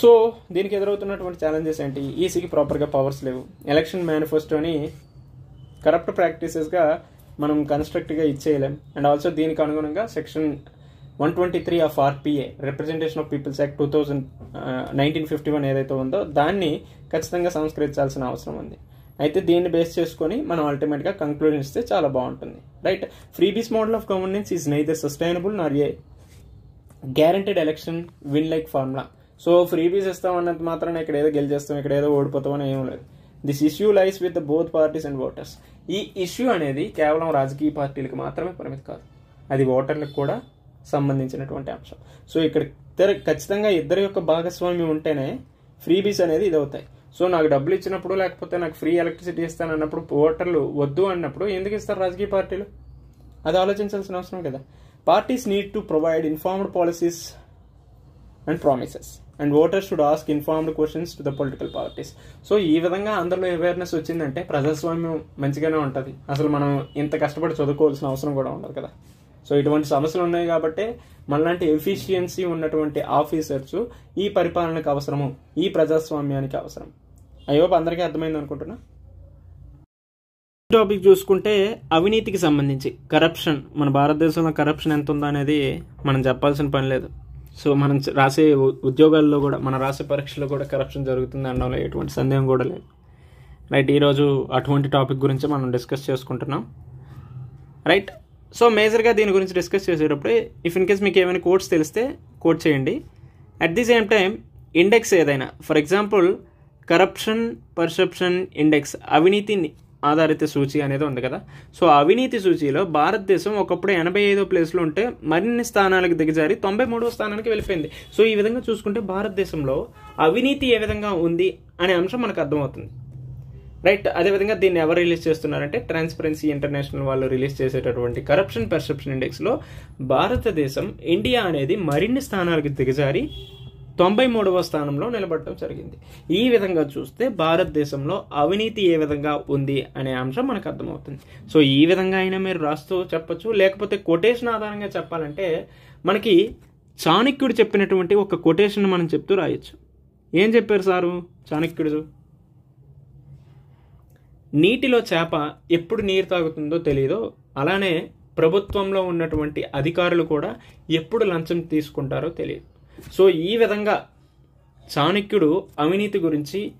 సో దీనికి ఎదురవుతున్నటువంటి ఛాలెంజెస్ ఏంటి? ఈసీకి ప్రాపర్గా పవర్స్ లేవు. ఎలక్షన్ మేనిఫెస్టోని కరప్ట్ ప్రాక్టీసెస్గా మనం కన్స్ట్రక్ట్గా ఇచ్చేయలేం. అండ్ ఆల్సో దీనికి అనుగుణంగా section one twenty three of RPA representation of peoples act two thousand nineteen fifty one ఏదైతే ఉందో దాన్ని ఖచ్చితంగా సంస్కరించాల్సిన అవసరం ఉంది. అయితే దీన్ని బేస్ చేసుకొని మనం అల్టిమేట్గా కంక్లూజన్ ఇస్తే చాలా బాగుంటుంది. Right freebies model of governance is neither sustainable nor a guaranteed election win like formula so freebies ఇస్తాం అన్నది మాత్రం ఇక్కడ ఏదో గెలిచేస్తాం ఇక్కడ ఏదో ఓడిపోతాం అని ఏం లేదు. This issue lies with both parties and voters ఈ ఇష్యూ అనేది కేవలం రాజకీయ పార్టీలకు మాత్రమే పరిమితి కాదు. అది ఓటర్లకు కూడా సంబంధించినటువంటి అంశం. సో ఇక్కడ ఇద్దరు ఖచ్చితంగా ఇద్దరి యొక్క భాగస్వామ్యం ఉంటేనే ఫ్రీబీస్ అనేది ఇది అవుతాయి సో నాకు డబ్బులు ఇచ్చినప్పుడు లేకపోతే నాకు ఫ్రీ ఎలక్ట్రిసిటీ ఇస్తాను అన్నప్పుడు ఓటర్లు వద్దు అన్నప్పుడు ఎందుకు ఇస్తారు రాజకీయ పార్టీలు? అది ఆలోచించాల్సిన అవసరం కదా. Parties need to provide informed policies and promises and voters should ask informed questions to the political parties so ఈ విధంగా అందరిలో అవేర్నెస్ వచ్చిందంటే ప్రజాస్వామ్యం మంచిగానే ఉంటుంది. అసలు మనం ఇంత కష్టపడి చదువుకోవాల్సిన అవసరం కూడా ఉండదు కదా. సో ఇటువంటి సమస్యలు ఉన్నాయి కాబట్టి మనలాంటి ఎఫిషియన్సీ ఉన్నటువంటి ఆఫీసర్స్ ఈ పరిపాలనకు అవసరము. ఈ ప్రజాస్వామ్యానికి అవసరం. అయ్యో అందరికీ అర్థమైంది అనుకుంటున్నా. టాపిక్ చూసుకుంటే అవినీతికి సంబంధించి కరప్షన్ మన భారతదేశంలో కరప్షన్ ఎంత ఉందో అనేది మనం చెప్పాల్సిన పని లేదు. సో మనం రాసే ఉ- ఉద్యోగాల్లో కూడా మన రాసే పరీక్షల్లో కూడా కరప్షన్ జరుగుతుంది అనడంలో ఎటువంటి సందేహం కూడా లేదు. రైట్ ఈరోజు అటువంటి టాపిక్ గురించి మనం డిస్కస్ చేసుకుంటున్నాం. రైట్ సో మేజర్గా దీని గురించి డిస్కస్ చేసేటప్పుడు ఇఫ్ ఇన్ కేస్ మీకు ఏమైనా కోడ్స్ తెలిస్తే కోడ్ చేయండి. At the same time index ఏదైనా for example corruption perception index అవినీతి ఆధారిత సూచి అనేది ఉంది కదా. సో అవినీతి సూచిలో భారతదేశం ఒకప్పుడు ఎనభై ఐదో ప్లేస్లో ఉంటే మరిన్ని స్థానాలకు దిగజారి తొంభై మూడవ స్థానానికి వెళ్ళిపోయింది. సో ఈ విధంగా చూసుకుంటే భారతదేశంలో అవినీతి ఏ విధంగా ఉంది అనే అంశం మనకు అర్థమవుతుంది. రైట్ అదేవిధంగా దీన్ని ఎవరు రిలీజ్ చేస్తున్నారంటే ట్రాన్స్పరెన్సీ ఇంటర్నేషనల్ వాళ్ళు రిలీజ్ చేసేటటువంటి కరప్షన్ పర్సెప్షన్ ఇండెక్స్లో భారతదేశం ఇండియా అనేది మరిన్ని స్థానాలకు దిగజారి తొంభై మూడవ స్థానంలో నిలబడటం జరిగింది. ఈ విధంగా చూస్తే భారతదేశంలో అవినీతి ఏ విధంగా ఉంది అనే అంశం మనకు అర్థమవుతుంది. సో ఈ విధంగా అయినా మీరు రాస్తూ చెప్పొచ్చు. లేకపోతే కొటేషన్ ఆధారంగా చెప్పాలంటే మనకి చాణక్యుడు చెప్పినటువంటి ఒక కొటేషన్ మనం చెప్తూ రాయొచ్చు. ఏం చెప్పారు సారు చాణక్యుడు? నీటిలో చేప ఎప్పుడు నీరు తాగుతుందో తెలియదో అలానే ప్రభుత్వంలో ఉన్నటువంటి అధికారులు కూడా ఎప్పుడు లంచం తీసుకుంటారో తెలియదు సో ఈ విధంగా చాణక్యుడు అవినీతి గురించి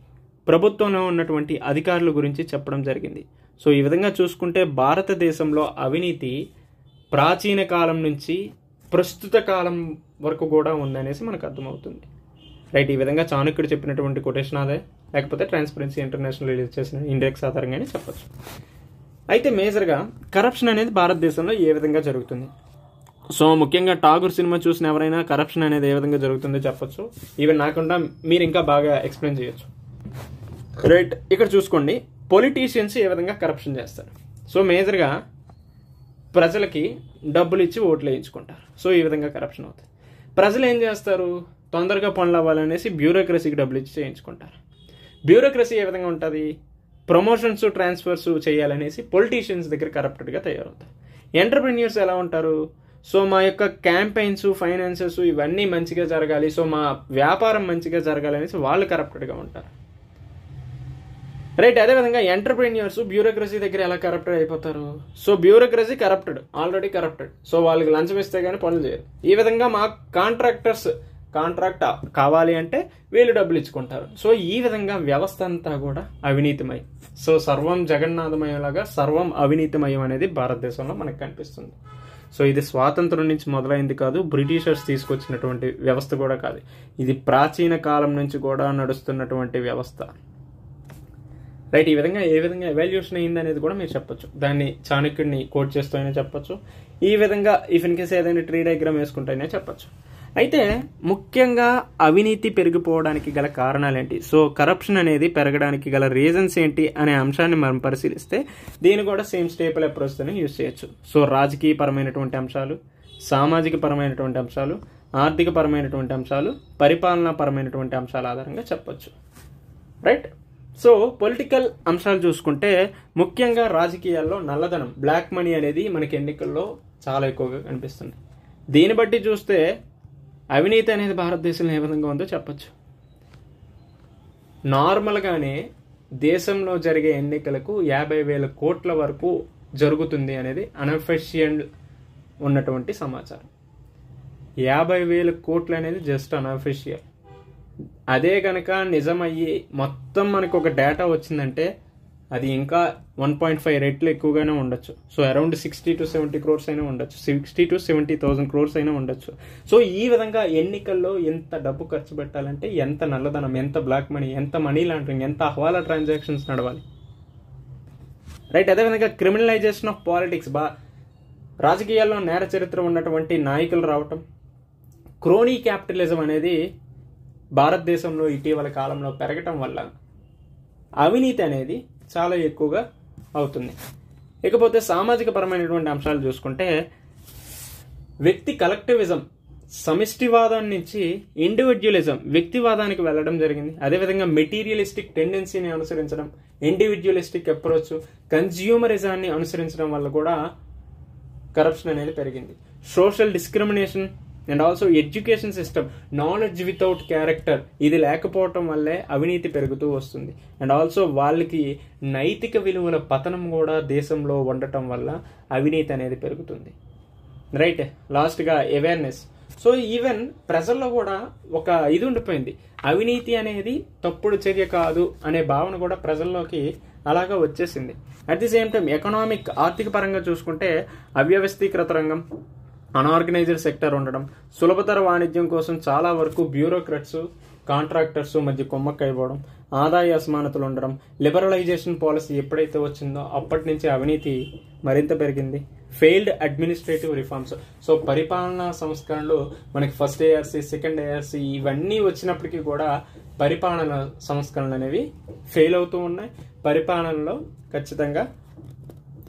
ప్రభుత్వంలో ఉన్నటువంటి అధికారుల గురించి చెప్పడం జరిగింది. సో ఈ విధంగా చూసుకుంటే భారతదేశంలో అవినీతి ప్రాచీన కాలం నుంచి ప్రస్తుత కాలం వరకు కూడా ఉందనేసి మనకు అర్థమవుతుంది. రైట్ ఈ విధంగా చాణక్యుడు చెప్పినటువంటి కొటేషన్ అదే. లేకపోతే ట్రాన్స్పరెన్సీ ఇంటర్నేషనల్ రిలీజ్ చేసిన ఇండెక్స్ ఆధారంగానే చెప్పచ్చు. అయితే మేజర్గా కరప్షన్ అనేది భారతదేశంలో ఏ విధంగా జరుగుతుంది? సో ముఖ్యంగా ఠాగూర్ సినిమా చూసిన ఎవరైనా కరప్షన్ అనేది ఏ విధంగా జరుగుతుందో చెప్పొచ్చు. ఈవెన్ నాకుండా మీరు ఇంకా బాగా ఎక్స్ప్లెయిన్ చేయొచ్చు. రైట్ ఇక్కడ చూసుకోండి. పొలిటీషియన్స్ ఏ విధంగా కరప్షన్ చేస్తారు? సో మేజర్గా ప్రజలకి డబ్బులు ఇచ్చి ఓట్లు వేయించుకుంటారు. సో ఈ విధంగా కరప్షన్ అవుతుంది. ప్రజలు ఏం చేస్తారు? తొందరగా పనులు అవ్వాలనేసి బ్యూరోక్రసీకి డబ్బులు ఇచ్చి చేయించుకుంటారు. బ్యూరోక్రసీ ఏ విధంగా ఉంటుంది? ప్రమోషన్స్ ట్రాన్స్ఫర్స్ చేయాలనేసి పొలిటీషియన్స్ దగ్గర కరప్టెడ్గా తయారవుతారు. ఎంటర్ప్రెన్యూర్స్ ఎలా ఉంటారు? సో మా యొక్క క్యాంపెయిన్స్ ఫైనాన్సెస్ ఇవన్నీ మంచిగా జరగాలి. సో మా వ్యాపారం మంచిగా జరగాలి అనేసి వాళ్ళు కరప్టెడ్గా ఉంటారు. రైట్ అదేవిధంగా ఎంటర్ప్రెన్యూర్స్ బ్యూరోక్రసీ దగ్గర ఎలా కరప్టెడ్ అయిపోతారు? So bureaucracy corrupted already corrupted so వాళ్ళకి లంచం ఇస్తే కానీ పనులు చేయరు. ఈ విధంగా మా కాంట్రాక్టర్స్ కాంట్రాక్ట్ కావాలి అంటే వీళ్ళు డబ్బులు ఇచ్చుకుంటారు. సో ఈ విధంగా వ్యవస్థ అంతా కూడా అవినీతిమయం. సో సర్వం జగన్నాథమయంలాగా సర్వం అవినీతిమయం అనేది భారతదేశంలో మనకు కనిపిస్తుంది. సో ఇది స్వాతంత్రం నుంచి మొదలైంది కాదు బ్రిటిషర్స్ తీసుకొచ్చినటువంటి వ్యవస్థ కూడా కాదు. ఇది ప్రాచీన కాలం నుంచి కూడా నడుస్తున్నటువంటి వ్యవస్థ. రైట్ ఈ విధంగా ఏ విధంగా ఎవాల్యుయేషన్ అయింది అనేది కూడా మీరు చెప్పొచ్చు. దాన్ని చాణక్యుడిని కోట్ చేస్తూ అయినా చెప్పొచ్చు. ఈ విధంగా ఇఫ్ ఇన్ కేస్ ఏదైనా ట్రీ డయాగ్రామ్ వేసుకుంటేనే చెప్పొచ్చు. అయితే ముఖ్యంగా అవినీతి పెరిగిపోవడానికి గల కారణాలు ఏంటి సో కరప్షన్ అనేది పెరగడానికి గల రీజన్స్ ఏంటి అనే అంశాన్ని మనం పరిశీలిస్తే దీన్ని కూడా సేమ్ స్టేపుల్ అప్రోచ్తోనే యూజ్ చేయొచ్చు. సో రాజకీయ పరమైనటువంటి అంశాలు సామాజిక పరమైనటువంటి అంశాలు ఆర్థిక పరమైనటువంటి అంశాలు పరిపాలనా పరమైనటువంటి అంశాల ఆధారంగా చెప్పొచ్చు. రైట్ సో పొలిటికల్ అంశాలు చూసుకుంటే ముఖ్యంగా రాజకీయాల్లో నల్లధనం బ్లాక్ మనీ అనేది మనకి ఎన్నికల్లో చాలా ఎక్కువగా కనిపిస్తుంది. దీన్ని బట్టి చూస్తే అవినీతి అనేది భారతదేశంలో ఏ విధంగా ఉందో చెప్పచ్చు. నార్మల్గానే దేశంలో జరిగే ఎన్నికలకు యాభై వేల కోట్ల వరకు జరుగుతుంది అనేది అనఫిషియల్ ఉన్నటువంటి సమాచారం. యాభై వేల కోట్లు అనేది జస్ట్ అనఫిషియల్ అదే కనుక నిజమయ్యి మొత్తం మనకు ఒక డేటా వచ్చిందంటే అది ఇంకా వన్ పాయింట్ ఫైవ్ రేట్లు ఎక్కువగానే ఉండొచ్చు. So around sixty to seventy crores అయినా ఉండొచ్చు. Sixty to seventy thousand crores అయినా ఉండొచ్చు. సో ఈ విధంగా ఎన్నికల్లో ఎంత డబ్బు ఖర్చు పెట్టాలంటే ఎంత నల్లధనం ఎంత బ్లాక్ మనీ ఎంత మనీ లాండరింగ్ ఎంత హవాలా ట్రాన్సాక్షన్స్ నడవాలి. రైట్ అదేవిధంగా క్రిమినలైజేషన్ ఆఫ్ పాలిటిక్స్ బా రాజకీయాల్లో నేర చరిత్ర ఉన్నటువంటి నాయకులు రావటం క్రోనీ క్యాపిటలిజం అనేది భారతదేశంలో ఇటీవల కాలంలో పెరగటం వల్ల అవినీతి అనేది చాలా ఎక్కువగా అవుతుంది. ఇకపోతే సామాజిక పరమైనటువంటి అంశాలు చూసుకుంటే వ్యక్తి కలెక్టివిజం సమిష్టివాదం నుంచి ఇండివిజువలిజం వ్యక్తివాదానికి వెళ్ళడం జరిగింది. అదేవిధంగా మెటీరియలిస్టిక్ టెండెన్సీని అనుసరించడం ఇండివిజువలిస్టిక్ అప్రోచ్ కన్జ్యూమరిజాన్ని అనుసరించడం వల్ల కూడా కరప్షన్ అనేది పెరిగింది. Social discrimination and also education system knowledge without character ఇది లేకపోవటం వల్లే అవినీతి పెరుగుతూ వస్తుంది. అండ్ ఆల్సో వాళ్ళకి నైతిక విలువల పతనం కూడా దేశంలో ఉండటం వల్ల అవినీతి అనేది పెరుగుతుంది. రైట్ లాస్ట్గా అవేర్నెస్ సో ఈవెన్ ప్రజల్లో కూడా ఒక ఇది ఉండిపోయింది. అవినీతి అనేది తప్పుడు చర్య కాదు అనే భావన కూడా ప్రజల్లోకి అలాగా వచ్చేసింది. At the same time economic ఆర్థిక పరంగా చూసుకుంటే అవ్యవస్థీకృత రంగం అనార్గనైజ్డ్ సెక్టర్ ఉండడం. సులభతర వాణిజ్యం కోసం చాలా వరకు బ్యూరోక్రట్స్ కాంట్రాక్టర్స్ మధ్య కొమ్మక్కైపోవడం. ఆదాయ అసమానతలు ఉండడం. లిబరలైజేషన్ పాలసీ ఎప్పుడైతే వచ్చిందో అప్పటి నుంచి అవినీతి మరింత పెరిగింది. ఫెయిల్డ్ అడ్మినిస్ట్రేటివ్ రిఫార్మ్స్ సో పరిపాలనా సంస్కరణలు మనకి ఫస్ట్ ఏఆర్సీ సెకండ్ ఏఆర్సీ ఇవన్నీ వచ్చినప్పటికీ కూడా పరిపాలన సంస్కరణలు అనేవి ఫెయిల్ అవుతూ ఉన్నాయి. పరిపాలనలో ఖచ్చితంగా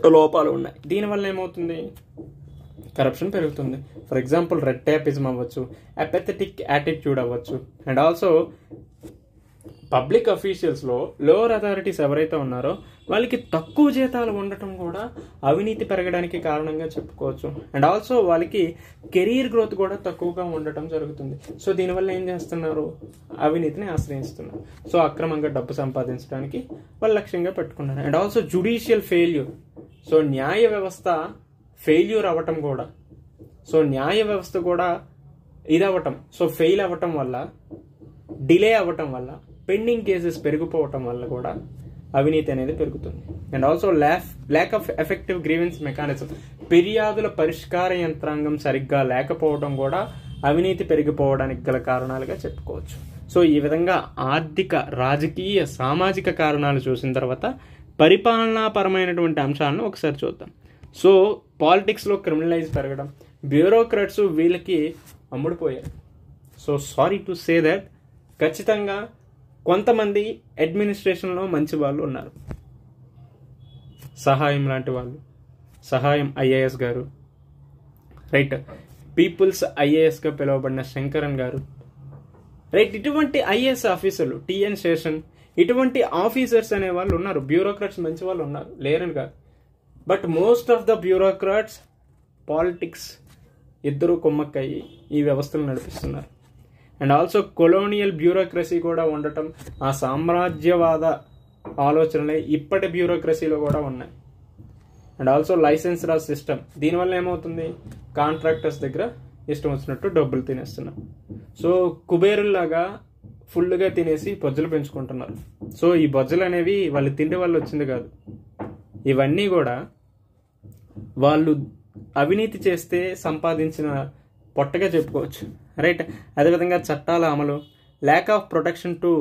లోపాలు ఉన్నాయి. దీనివల్ల ఏమవుతుంది? కరప్షన్ పెరుగుతుంది. ఫర్ ఎగ్జాంపుల్ రెడ్ ట్యాపిజం అవ్వచ్చు అపెథటిక్ యాటిట్యూడ్ అవ్వచ్చు. అండ్ ఆల్సో పబ్లిక్ అఫీషియల్స్లో లోవర్ అథారిటీస్ ఎవరైతే ఉన్నారో వాళ్ళకి తక్కువ జీతాలు ఉండటం కూడా అవినీతి పెరగడానికి కారణంగా చెప్పుకోవచ్చు. అండ్ ఆల్సో వాళ్ళకి కెరీర్ గ్రోత్ కూడా తక్కువగా ఉండటం జరుగుతుంది. సో దీనివల్ల ఏం చేస్తున్నారు? అవినీతిని ఆశ్రయిస్తున్నారు. సో అక్రమంగా డబ్బు సంపాదించడానికి వాళ్ళు లక్ష్యంగా పెట్టుకున్నారు. And also judicial failure so న్యాయ వ్యవస్థ ఫెయిల్యూర్ అవ్వటం కూడా. సో న్యాయ వ్యవస్థ కూడా ఇది అవ్వటం సో ఫెయిల్ అవ్వటం వల్ల డిలే అవ్వటం వల్ల పెండింగ్ కేసెస్ పెరిగిపోవటం వల్ల కూడా అవినీతి అనేది పెరుగుతుంది. And also laugh lack of effective grievance mechanism. ఫిర్యాదుల పరిష్కార యంత్రాంగం సరిగ్గా లేకపోవడం కూడా అవినీతి పెరిగిపోవడానికి గల కారణాలుగా చెప్పుకోవచ్చు. సో ఈ విధంగా ఆర్థిక రాజకీయ సామాజిక కారణాలు చూసిన తర్వాత పరిపాలనాపరమైనటువంటి అంశాలను ఒకసారి చూద్దాం. సో పాలిటిక్స్లో క్రిమినలైజ్ పెరగడం. బ్యూరోక్రాట్స్ వీళ్ళకి అమ్ముడుపోయారు. So sorry to say that ఖచ్చితంగా కొంతమంది అడ్మినిస్ట్రేషన్లో మంచి వాళ్ళు ఉన్నారు. సహాయం లాంటి వాళ్ళు. సహాయం ఐఏఎస్ గారు. రైట్ పీపుల్స్ ఐఏఎస్గా పిలువబడిన శంకరన్ గారు. రైట్ ఇటువంటి ఐఏఎస్ ఆఫీసర్లు టిఎన్ శేషన్ ఇటువంటి ఆఫీసర్స్ అనే వాళ్ళు ఉన్నారు. బ్యూరోక్రాట్స్ మంచి వాళ్ళు ఉన్నారు. లేరని కాదు. But most of the bureaucrats politics ఇద్దరు కొమ్మక్కయ్యి ఈ వ్యవస్థను నడిపిస్తున్నారు. అండ్ ఆల్సో కొలోనియల్ బ్యూరోక్రసీ కూడా ఉండటం ఆ సామ్రాజ్యవాద ఆలోచనలే ఇప్పటి బ్యూరోక్రసీలో కూడా ఉన్నాయి. And also licence raj system దీనివల్ల ఏమవుతుంది? కాంట్రాక్టర్స్ దగ్గర ఇష్టం వచ్చినట్టు డబ్బులు తినేస్తున్నారు. సో కుబేరుల్లాగా ఫుల్గా తినేసి బొజ్జలు పెంచుకుంటున్నారు. సో ఈ బొజ్జలు అనేవి వాళ్ళు తిండి వల్ల వచ్చింది కాదు. ఇవన్నీ కూడా వాళ్ళు అవినీతి చేస్తే సంపాదించిన పొట్టగా చెప్పుకోవచ్చు. రైట్ అదేవిధంగా చట్టాల అమలు lack of protection to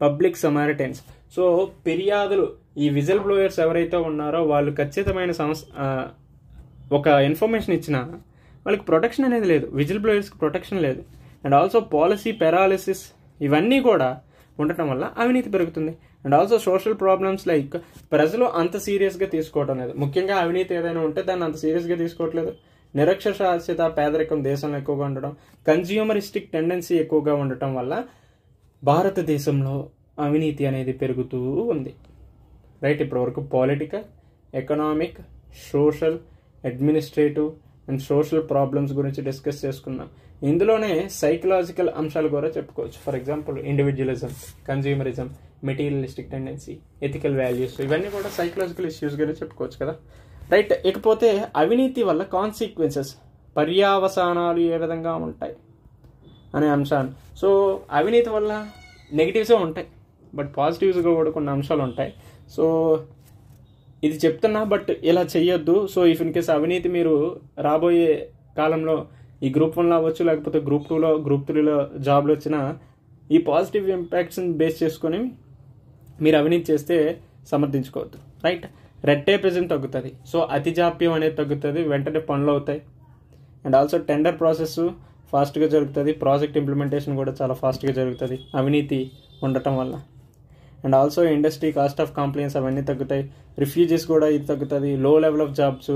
public samaritans so ఫిర్యాదులు ఈ విజిల్ బ్లోయర్స్ ఎవరైతే ఉన్నారో వాళ్ళు ఖచ్చితమైన సంస్ ఒక ఇన్ఫర్మేషన్ ఇచ్చిన వాళ్ళకి ప్రొటెక్షన్ అనేది లేదు. విజిల్ బ్లోయర్స్కి ప్రొటెక్షన్ లేదు. అండ్ ఆల్సో పాలసీ పెరాలిసిస్ ఇవన్నీ కూడా ఉండటం వల్ల అవినీతి పెరుగుతుంది. And also social problems like ప్రజలు అంత సీరియస్గా తీసుకోవటం లేదు. ముఖ్యంగా అవినీతి ఏదైనా ఉంటే దాన్ని అంత సీరియస్గా తీసుకోవట్లేదు. నిరక్షరాస్యత పేదరికం దేశంలో ఎక్కువగా ఉండడం కన్జ్యూమరిస్టిక్ టెండెన్సీ ఎక్కువగా ఉండటం వల్ల భారతదేశంలో అవినీతి అనేది పెరుగుతూ ఉంది. రైట్ ఇప్పటివరకు political economic social administrative and social problems గురించి డిస్కస్ చేసుకున్నాం. ఇందులోనే సైకలాజికల్ అంశాలు కూడా చెప్పుకోవచ్చు. For example individualism consumerism materialistic tendency ethical values ఇవన్నీ కూడా సైకలాజికల్ ఇష్యూస్గానే చెప్పుకోవచ్చు కదా. రైట్ ఇకపోతే అవినీతి వల్ల కాన్సిక్వెన్సెస్ పర్యావసానాలు ఏ విధంగా ఉంటాయి అనే అంశాన్ని సో అవినీతి వల్ల నెగిటివ్సే ఉంటాయి బట్ పాజిటివ్స్గా కూడా కొన్ని అంశాలు ఉంటాయి. సో ఇది చెప్తున్నా బట్ ఇలా చెయ్యొద్దు. సో ఇఫ్ ఇన్ కేస్ అవినీతి మీరు రాబోయే కాలంలో ఈ గ్రూప్ వన్లో అవ్వచ్చు లేకపోతే గ్రూప్ టూలో గ్రూప్ త్రీలో జాబ్లు వచ్చినా ఈ పాజిటివ్ ఇంపాక్ట్స్ని బేస్ చేసుకొని మీరు అవినీతి చేస్తే సమర్థించుకోవద్దు. రైట్? రెడ్ టేపిజం తగ్గుతుంది. సో అతి జాప్యం అనేది తగ్గుతుంది. వెంటనే పనులు అవుతాయి. అండ్ ఆల్సో టెండర్ ప్రాసెస్ ఫాస్ట్గా జరుగుతుంది. ప్రాజెక్ట్ ఇంప్లిమెంటేషన్ కూడా చాలా ఫాస్ట్గా జరుగుతుంది. అవినీతి ఉండటం వల్ల. And also industry cost of complaints అవన్నీ తగ్గుతాయి. రిఫ్యూజీస్ కూడా ఇది తగ్గుతుంది. Low level of jobs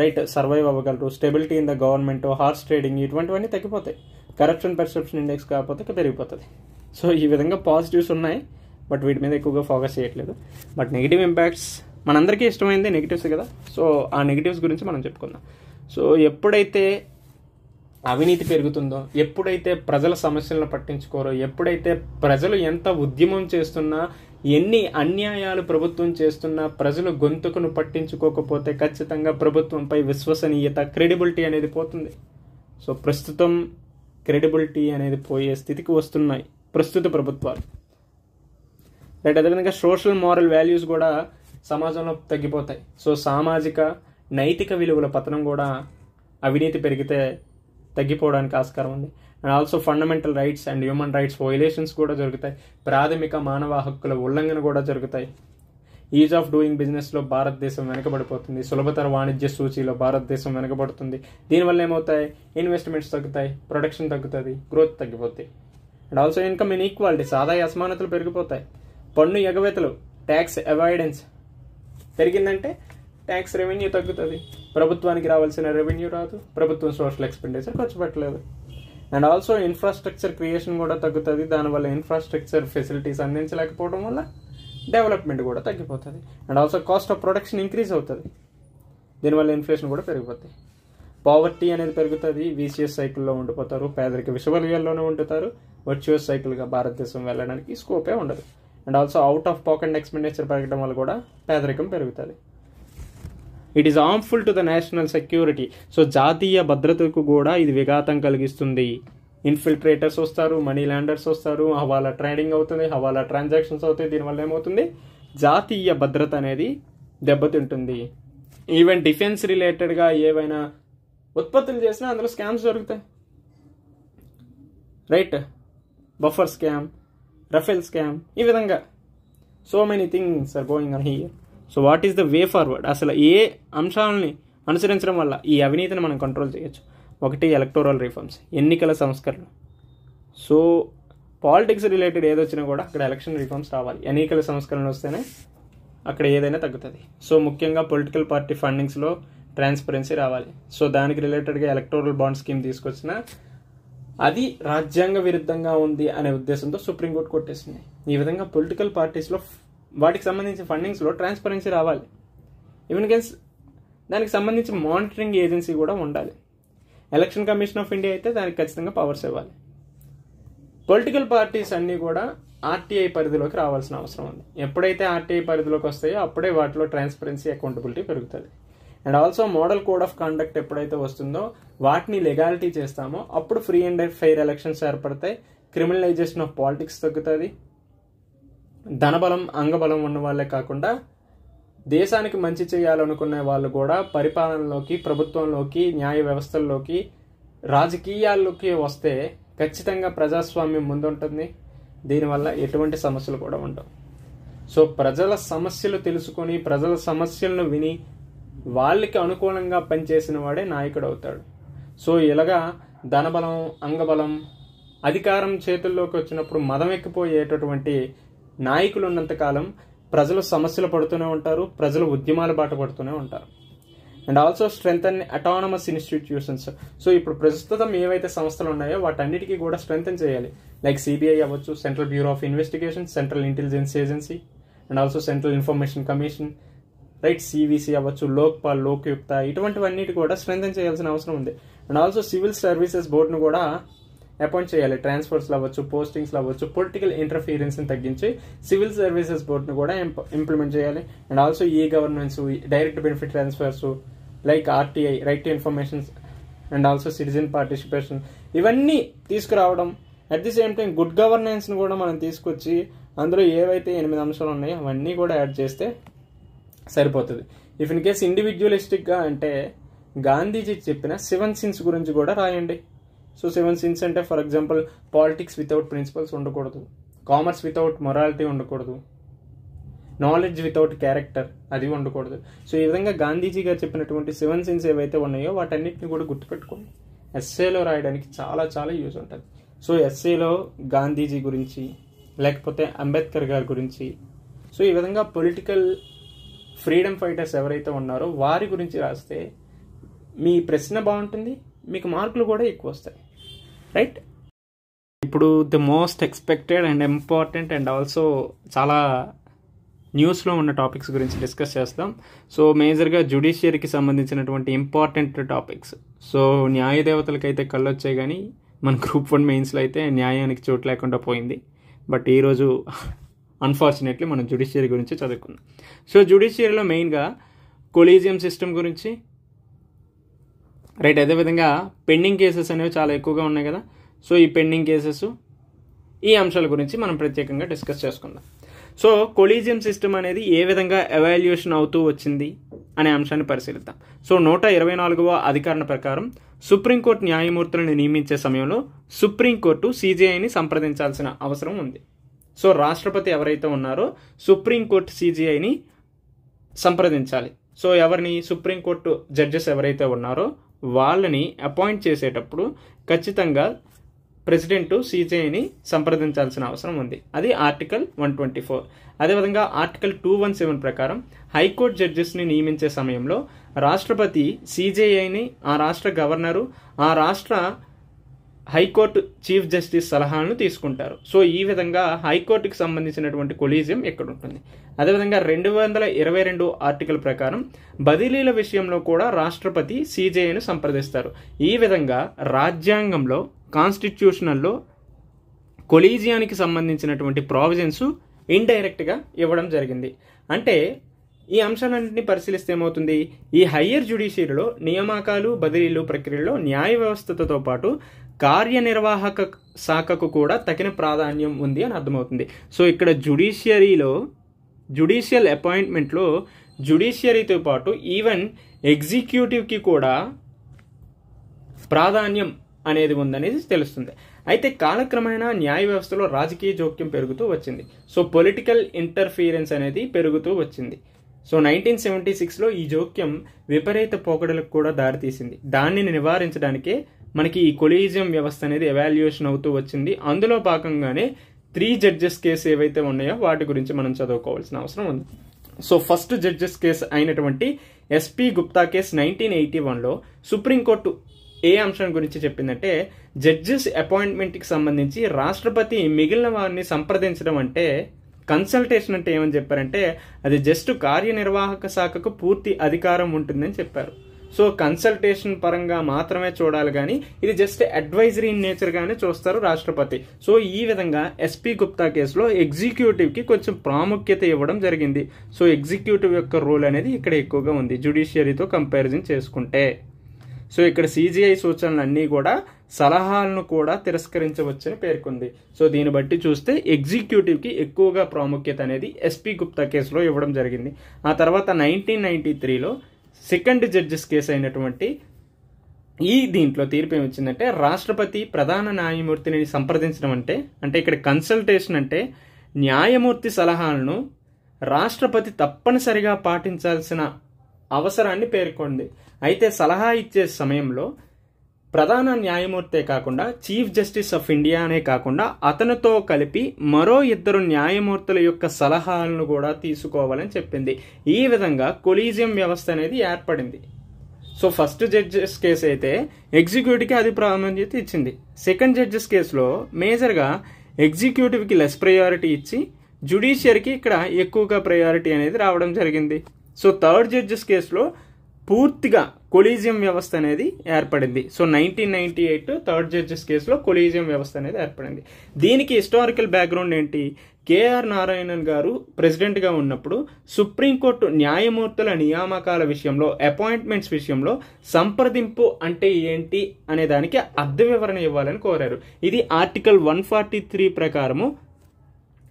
right survive అవ్వగలరు. Stability in the government horse trading ఇటువంటివన్నీ తగ్గిపోతాయి. కరప్షన్ పర్సెప్షన్ ఇండెక్స్ కాకపోతే పెరిగిపోతుంది. సో ఈ విధంగా పాజిటివ్స్ ఉన్నాయి బట్ వీటి మీద ఎక్కువగా ఫోకస్ చేయట్లేదు. బట్ నెగిటివ్ ఇంపాక్ట్స్ మనందరికీ ఇష్టమైంది నెగిటివ్స్ కదా. సో ఆ నెగిటివ్స్ గురించి మనం చెప్పుకుందాం. సో ఎప్పుడైతే అవినీతి పెరుగుతుందో ఎప్పుడైతే ప్రజల సమస్యలను పట్టించుకోరో ఎప్పుడైతే ప్రజలు ఎంత ఉద్యమం చేస్తున్నా ఎన్ని అన్యాయాలు ప్రభుత్వం చేస్తున్నా ప్రజలు గొంతుకును పట్టించుకోకపోతే ఖచ్చితంగా ప్రభుత్వంపై విశ్వసనీయత క్రెడిబిలిటీ అనేది పోతుంది. సో ప్రస్తుతం క్రెడిబిలిటీ అనేది పోయే స్థితికి వస్తున్నాయి ప్రస్తుత ప్రభుత్వాలు. రైట్ అదేవిధంగా సోషల్ మారల్ వాల్యూస్ కూడా సమాజంలో తగ్గిపోతాయి. సో సామాజిక నైతిక విలువల పతనం కూడా అవినీతి పెరిగితే తగ్గిపోవడానికి ఆస్కారం ఉంది. And also fundamental rights and human rights violations కూడా జరుగుతాయి. ప్రాథమిక మానవ హక్కుల ఉల్లంఘన కూడా జరుగుతాయి. ఈజ్ ఆఫ్ డూయింగ్ బిజినెస్లో భారతదేశం వెనకబడిపోతుంది. సులభతర వాణిజ్య సూచీలో భారతదేశం వెనకబడుతుంది. దీనివల్ల ఏమవుతాయి? ఇన్వెస్ట్మెంట్స్ తగ్గుతాయి ప్రొడక్షన్ తగ్గుతుంది గ్రోత్ తగ్గిపోతాయి అండ్ ఆల్సో ఇన్కమ్ ఇన్ఈక్వాలిటీస్ ఆదాయ అసమానతలు పెరిగిపోతాయి. పన్ను ఎగవేతలు ట్యాక్స్ అవాయిడెన్స్ పెరిగిందంటే ట్యాక్స్ రెవెన్యూ తగ్గుతుంది. ప్రభుత్వానికి రావాల్సిన రెవెన్యూ రాదు. ప్రభుత్వం సోషల్ ఎక్స్పెండిచర్ ఖర్చు పెట్టలేదు. అండ్ ఆల్సో ఇన్ఫ్రాస్ట్రక్చర్ క్రియేషన్ కూడా తగ్గుతుంది. దానివల్ల ఇన్ఫ్రాస్ట్రక్చర్ ఫెసిలిటీస్ అందించలేకపోవడం వల్ల డెవలప్మెంట్ కూడా తగ్గిపోతుంది. And also cost of production increase అవుతుంది. దీనివల్ల ఇన్ఫ్లేషన్ కూడా పెరిగిపోతుంది పావర్టీ అనేది పెరుగుతుంది. వీసీఎస్ సైకిల్లో ఉండిపోతారు. పేదరిక విషవలయాల్లోనే ఉంటుతారు వర్చువస్ సైకిల్గా భారతదేశం వెళ్ళడానికి స్కోపే ఉండదు. And also out of pocket expenditure పెరగడం వల్ల కూడా పేదరికం పెరుగుతుంది. It is harmful to the national security so జాతీయ భద్రతకు కూడా ఇది విఘాతం కలిగిస్తుంది. ఇన్ఫిల్ట్రేటర్స్ వస్తారు మనీ ల్యాండర్స్ వస్తారు హవాలా ట్రేడింగ్ అవుతుంది హవాలా ట్రాన్సాక్షన్స్ అవుతాయి దీనివల్ల ఏమవుతుంది? జాతీయ భద్రత అనేది దెబ్బతింటుంది. ఈవెన్ డిఫెన్స్ రిలేటెడ్గా ఏవైనా ఉత్పత్తులు చేసినా అందులో స్కామ్స్ జరుగుతాయి. Right buffer scam Rafale scam ఈ విధంగా. So many things are going on here so what is the way forward అసలు ఏ అంశాలని అనుసరించడం వల్ల ఈ అవినీతిని మనం కంట్రోల్ చేయొచ్చు? ఒకటి ఎలక్టోరల్ రిఫార్మ్స్ ఎన్నికల సంస్కరణ. సో పాలిటిక్స్ రిలేటెడ్ ఏదొచ్చినా కూడా అక్కడ ఎలక్షన్ రిఫార్మ్స్ రావాలి. ఎన్నికల సంస్కరణ వస్తేనే అక్కడ ఏదైనా తగ్గుతుంది. సో ముఖ్యంగా పొలిటికల్ పార్టీ ఫండింగ్స్లో ట్రాన్స్పరెన్సీ రావాలి. సో దానికి రిలేటెడ్గా ఎలక్టోరల్ బాండ్ స్కీమ్ తీసుకొచ్చిన అది రాజ్యాంగ విరుద్ధంగా ఉంది అనే ఉద్దేశంతో సుప్రీంకోర్టు కొట్టేసింది. ఈ విధంగా పొలిటికల్ పార్టీస్లో వాటికి సంబంధించిన ఫండింగ్స్లో ట్రాన్స్పరెన్సీ రావాలి. ఈవెన్ కేస్ దానికి సంబంధించి మానిటరింగ్ ఏజెన్సీ కూడా ఉండాలి. ఎలక్షన్ కమిషన్ ఆఫ్ ఇండియా అయితే దానికి ఖచ్చితంగా పవర్స్ ఇవ్వాలి. పొలిటికల్ పార్టీస్ అన్నీ కూడా ఆర్టీఐ పరిధిలోకి రావాల్సిన అవసరం ఉంది. ఎప్పుడైతే ఆర్టీఐ పరిధిలోకి వస్తాయో అప్పుడే వాటిలో ట్రాన్స్పరెన్సీ అకౌంటబిలిటీ పెరుగుతుంది. And also model code of conduct ఎప్పుడైతే వస్తుందో వాటిని లెగాలిటీ చేస్తామో అప్పుడు ఫ్రీ అండ్ ఫెయిర్ ఎలక్షన్స్ ఏర్పడతాయి. క్రిమినలైజేషన్ ఆఫ్ పాలిటిక్స్ తగ్గుతుంది. ధనబలం అంగబలం ఉన్న వాళ్ళే కాకుండా దేశానికి మంచి చేయాలనుకునే వాళ్ళు కూడా పరిపాలనలోకి ప్రభుత్వంలోకి న్యాయ వ్యవస్థల్లోకి రాజకీయాల్లోకి వస్తే ఖచ్చితంగా ప్రజాస్వామ్యం ముందుంటుంది. దీనివల్ల ఎటువంటి సమస్యలు కూడా ఉండవు. సో ప్రజల సమస్యలు తెలుసుకొని ప్రజల సమస్యలను విని వాళ్ళకి అనుకూలంగా పనిచేసిన వాడే నాయకుడు అవుతాడు. సో ఇలాగా ధనబలం అంగబలం అధికారం చేతుల్లోకి వచ్చినప్పుడు మదం ఎక్కిపోయేటటువంటి నాయకులు ఉన్నంతకాలం ప్రజలు సమస్యలు పడుతూనే ఉంటారు ప్రజలు ఉద్యమాల బాట పడుతూనే ఉంటారు. And also strength and autonomous institutions so ఇప్పుడు ప్రస్తుతం ఏవైతే సంస్థలు ఉన్నాయో వాటన్నిటికీ కూడా స్ట్రెంగ్ చేయాలి. లైక్ సిబిఐ అవ్వచ్చు central bureau of investigation central intelligence agency and also central information commission right CVC అవ్వచ్చు లోక్పాల్ లోక్యుక్త ఇటువంటివన్నిటి కూడా స్ట్రెంగ్ చేయాల్సిన అవసరం ఉంది. అండ్ ఆల్సో సివిల్ సర్వీసెస్ బోర్డును కూడా అపాయింట్ చేయాలి. ట్రాన్స్ఫర్స్లో అవ్వచ్చు పోస్టింగ్స్లో అవ్వచ్చు పొలిటికల్ ఇంటర్ఫీరెన్స్ని తగ్గించి సివిల్ సర్వీసెస్ బోర్డును కూడా ఇంప్లిమెంట్ చేయాలి. అండ్ ఆల్సో ఈ governance direct benefit transfers like RTI right to information and also citizen participation ఇవన్నీ తీసుకురావడం at the same time good గవర్నెన్స్ని కూడా మనం తీసుకొచ్చి అందులో ఏవైతే ఎనిమిది అంశాలు ఉన్నాయో అవన్నీ కూడా యాడ్ చేస్తే సరిపోతుంది. ఇఫ్ ఇన్ కేస్ ఇండివిజువలిస్టిక్గా అంటే గాంధీజీ చెప్పిన సెవెన్ సిన్స్ గురించి కూడా రాయండి. సో సెవెన్ సిన్స్ అంటే for example politics without principles ఉండకూడదు. కామర్స్ వితౌట్ మొరాలిటీ ఉండకూడదు. నాలెడ్జ్ వితౌట్ క్యారెక్టర్ అది ఉండకూడదు. సో ఈ విధంగా గాంధీజీ గారు చెప్పినటువంటి సెవెన్ సిన్స్ ఏవైతే ఉన్నాయో వాటన్నిటిని కూడా గుర్తుపెట్టుకోండి. ఎస్ఏలో రాయడానికి చాలా చాలా యూజ్ ఉంటుంది. సో ఎస్ఏలో గాంధీజీ గురించి లేకపోతే అంబేద్కర్ గారి గురించి సో ఈ విధంగా పొలిటికల్ ఫ్రీడమ్ ఫైటర్స్ ఎవరైతే ఉన్నారో వారి గురించి రాస్తే మీ ప్రశ్న బాగుంటుంది మీకు మార్కులు కూడా ఎక్కువ వస్తాయి. రైట్ ఇప్పుడు the most expected and important and also చాలా న్యూస్లో ఉన్న టాపిక్స్ గురించి డిస్కస్ చేస్తాం. సో మేజర్గా జుడిషియరీకి సంబంధించినటువంటి ఇంపార్టెంట్ టాపిక్స్ సో న్యాయ దేవతలకైతే కళ్ళు వచ్చాయి కానీ మన గ్రూప్ వన్ మెయిన్స్లో అయితే న్యాయానికి చోటు లేకుండా పోయింది. బట్ ఈరోజు అన్ఫార్చునేట్లీ మనం జుడిషియరీ గురించి చదువుకుందాం. సో జుడిషియరీలో మెయిన్గా కొలీజియం సిస్టమ్ గురించి రైట్ అదేవిధంగా పెండింగ్ కేసెస్ అనేవి చాలా ఎక్కువగా ఉన్నాయి కదా. సో ఈ పెండింగ్ కేసెస్ ఈ అంశాల గురించి మనం ప్రత్యేకంగా డిస్కస్ చేసుకుందాం. సో కొలీజియం సిస్టమ్ అనేది ఏ విధంగా ఎవాల్యుయేషన్ అవుతూ వచ్చింది అనే అంశాన్ని పరిశీలిద్దాం. సో నూట ఇరవై నాలుగవ అధికారణ ప్రకారం సుప్రీంకోర్టు న్యాయమూర్తులను నియమించే సమయంలో సుప్రీంకోర్టు సీజీఐని సంప్రదించాల్సిన అవసరం ఉంది. సో రాష్ట్రపతి ఎవరైతే ఉన్నారో సుప్రీంకోర్టు సీజీఐని సంప్రదించాలి. సో ఎవరిని? సుప్రీంకోర్టు జడ్జెస్ ఎవరైతే ఉన్నారో వాళ్ళని అపాయింట్ చేసేటప్పుడు ఖచ్చితంగా ప్రెసిడెంట్ సీజేని సంప్రదించాల్సిన అవసరం ఉంది. అది ఆర్టికల్ వన్ ట్వంటీ ఫోర్. అదేవిధంగా ఆర్టికల్ టూ వన్ సెవెన్ ప్రకారం హైకోర్టు జడ్జెస్ని నియమించే సమయంలో రాష్ట్రపతి సీజేఐని ఆ రాష్ట్ర గవర్నరు ఆ రాష్ట్ర హైకోర్టు చీఫ్ జస్టిస్ సలహాలను తీసుకుంటారు. సో ఈ విధంగా హైకోర్టుకి సంబంధించినటువంటి కొలీజియం ఇక్కడ ఉంటుంది అదేవిధంగా రెండు వందల ఇరవై రెండు ఆర్టికల్ ప్రకారం బదిలీల విషయంలో కూడా రాష్ట్రపతి సీజేఐను సంప్రదిస్తారు. ఈ విధంగా రాజ్యాంగంలో కాన్స్టిట్యూషనల్లో కొలీజియానికి సంబంధించినటువంటి ప్రావిజన్స్ ఇండైరెక్ట్గా ఇవ్వడం జరిగింది. అంటే ఈ అంశాలన్నింటినీ పరిశీలిస్తే ఏమవుతుంది? ఈ హయ్యర్ జ్యుడిషియరీలో నియామకాలు బదిలీలు ప్రక్రియలో న్యాయ వ్యవస్థతో పాటు కార్యనిర్వాహక శాఖకు కూడా తగిన ప్రాధాన్యం ఉంది అని అర్థమవుతుంది. సో ఇక్కడ జుడిషియరీలో జుడిషియల్ అపాయింట్మెంట్లో జుడిషియరీతో పాటు ఈవెన్ ఎగ్జిక్యూటివ్కి కూడా ప్రాధాన్యం అనేది ఉందనేది తెలుస్తుంది. అయితే కాలక్రమేణా న్యాయ వ్యవస్థలో రాజకీయ జోక్యం పెరుగుతూ వచ్చింది. సో పొలిటికల్ ఇంటర్ఫీరెన్స్ అనేది పెరుగుతూ వచ్చింది. సో నైన్టీన్ సెవెంటీ సిక్స్లో ఈ జోక్యం విపరీత పోకడలకు కూడా దారితీసింది. దానిని నివారించడానికే మనకి ఈ కొలీజియం వ్యవస్థ అనేది ఎవాల్యుయేషన్ అవుతూ వచ్చింది. అందులో భాగంగానే త్రీ జడ్జెస్ కేసు ఏవైతే ఉన్నాయో వాటి గురించి మనం చదువుకోవాల్సిన అవసరం ఉంది. సో ఫస్ట్ జడ్జెస్ కేసు అయినటువంటి SP Gupta case nineteen eighty వన్లో సుప్రీంకోర్టు ఏ అంశం గురించి చెప్పిందంటే జడ్జెస్ అపాయింట్మెంట్కి సంబంధించి రాష్ట్రపతి మిగిలిన వారిని సంప్రదించడం అంటే కన్సల్టేషన్ అంటే ఏమని చెప్పారంటే అది జస్ట్ కార్యనిర్వాహక శాఖకు పూర్తి అధికారం ఉంటుందని చెప్పారు. సో కన్సల్టేషన్ పరంగా మాత్రమే చూడాలి కానీ ఇది జస్ట్ అడ్వైజరీ ఇన్ నేచర్ గానే చూస్తారు రాష్ట్రపతి. సో ఈ విధంగా ఎస్పీ గుప్తా కేసులో ఎగ్జిక్యూటివ్కి కొంచెం ప్రాముఖ్యత ఇవ్వడం జరిగింది. సో ఎగ్జిక్యూటివ్ యొక్క రోల్ అనేది ఇక్కడ ఎక్కువగా ఉంది జుడిషియరీతో కంపారిజన్ చేసుకుంటే. సో ఇక్కడ సిజిఐ సూచనలు అన్నీ కూడా సలహాలను కూడా తిరస్కరించవచ్చని పేర్కొంది. సో దీన్ని బట్టి చూస్తే ఎగ్జిక్యూటివ్కి ఎక్కువగా ప్రాముఖ్యత అనేది ఎస్పీ గుప్తా కేసులో ఇవ్వడం జరిగింది. ఆ తర్వాత నైన్టీన్ నైన్టీ త్రీలో సెకండ్ జడ్జెస్ కేసు అయినటువంటి ఈ దీంట్లో తీర్పు ఏమొచ్చిందంటే రాష్ట్రపతి ప్రధాన న్యాయమూర్తిని సంప్రదించడం అంటే అంటే ఇక్కడ కన్సల్టేషన్ అంటే న్యాయమూర్తి సలహాలను రాష్ట్రపతి తప్పనిసరిగా పాటించాల్సిన అవసరాన్ని పేర్కొంది. అయితే సలహా ఇచ్చే సమయంలో ప్రధాన న్యాయమూర్తే కాకుండా చీఫ్ జస్టిస్ ఆఫ్ ఇండియా అనే కాకుండా అతనితో కలిపి మరో ఇద్దరు న్యాయమూర్తుల యొక్క సలహాలను కూడా తీసుకోవాలని చెప్పింది. ఈ విధంగా కొలీజియం వ్యవస్థ అనేది ఏర్పడింది. సో ఫస్ట్ జడ్జెస్ కేసు అయితే ఎగ్జిక్యూటివ్కి అది ప్రాధాన్యత ఇచ్చింది. సెకండ్ జడ్జెస్ కేసులో మేజర్గా ఎగ్జిక్యూటివ్కి లెస్ ప్రయారిటీ ఇచ్చి జుడిషియరీకి ఇక్కడ ఎక్కువగా ప్రయారిటీ అనేది రావడం జరిగింది. సో థర్డ్ జడ్జెస్ కేసులో పూర్తిగా కొలీజియం వ్యవస్థ అనేది ఏర్పడింది. So nineteen ninety eight third judges కేసులో కొలీజియం వ్యవస్థ అనేది ఏర్పడింది. దీనికి హిస్టారికల్ బ్యాక్గ్రౌండ్ ఏంటి? కేఆర్ నారాయణన్ గారు ప్రెసిడెంట్గా ఉన్నప్పుడు సుప్రీంకోర్టు న్యాయమూర్తుల నియామకాల విషయంలో అపాయింట్మెంట్స్ విషయంలో సంప్రదింపు అంటే ఏంటి అనే దానికి అర్థ వివరణ ఇవ్వాలని కోరారు. ఇది ఆర్టికల్ వన్ ఫార్టీ త్రీ ప్రకారము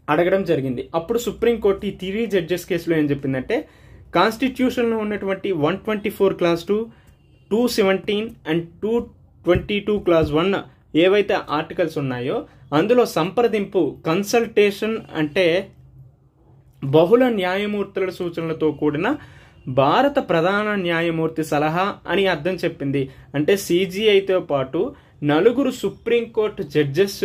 అడగడం జరిగింది. అప్పుడు సుప్రీంకోర్టు ఈ త్రీ జడ్జెస్ కేసులో ఏం చెప్పిందంటే కాన్స్టిట్యూషన్లో ఉన్నటువంటి one twenty four clause two two seventeen and two twenty two clause one ఏవైతే ఆర్టికల్స్ ఉన్నాయో అందులో సంప్రదింపు కన్సల్టేషన్ అంటే బహుళ న్యాయమూర్తుల సూచనలతో కూడిన భారత ప్రధాన న్యాయమూర్తి సలహా అని అర్థం చెప్పింది. అంటే సీజీఐతో పాటు నలుగురు సుప్రీంకోర్టు జడ్జెస్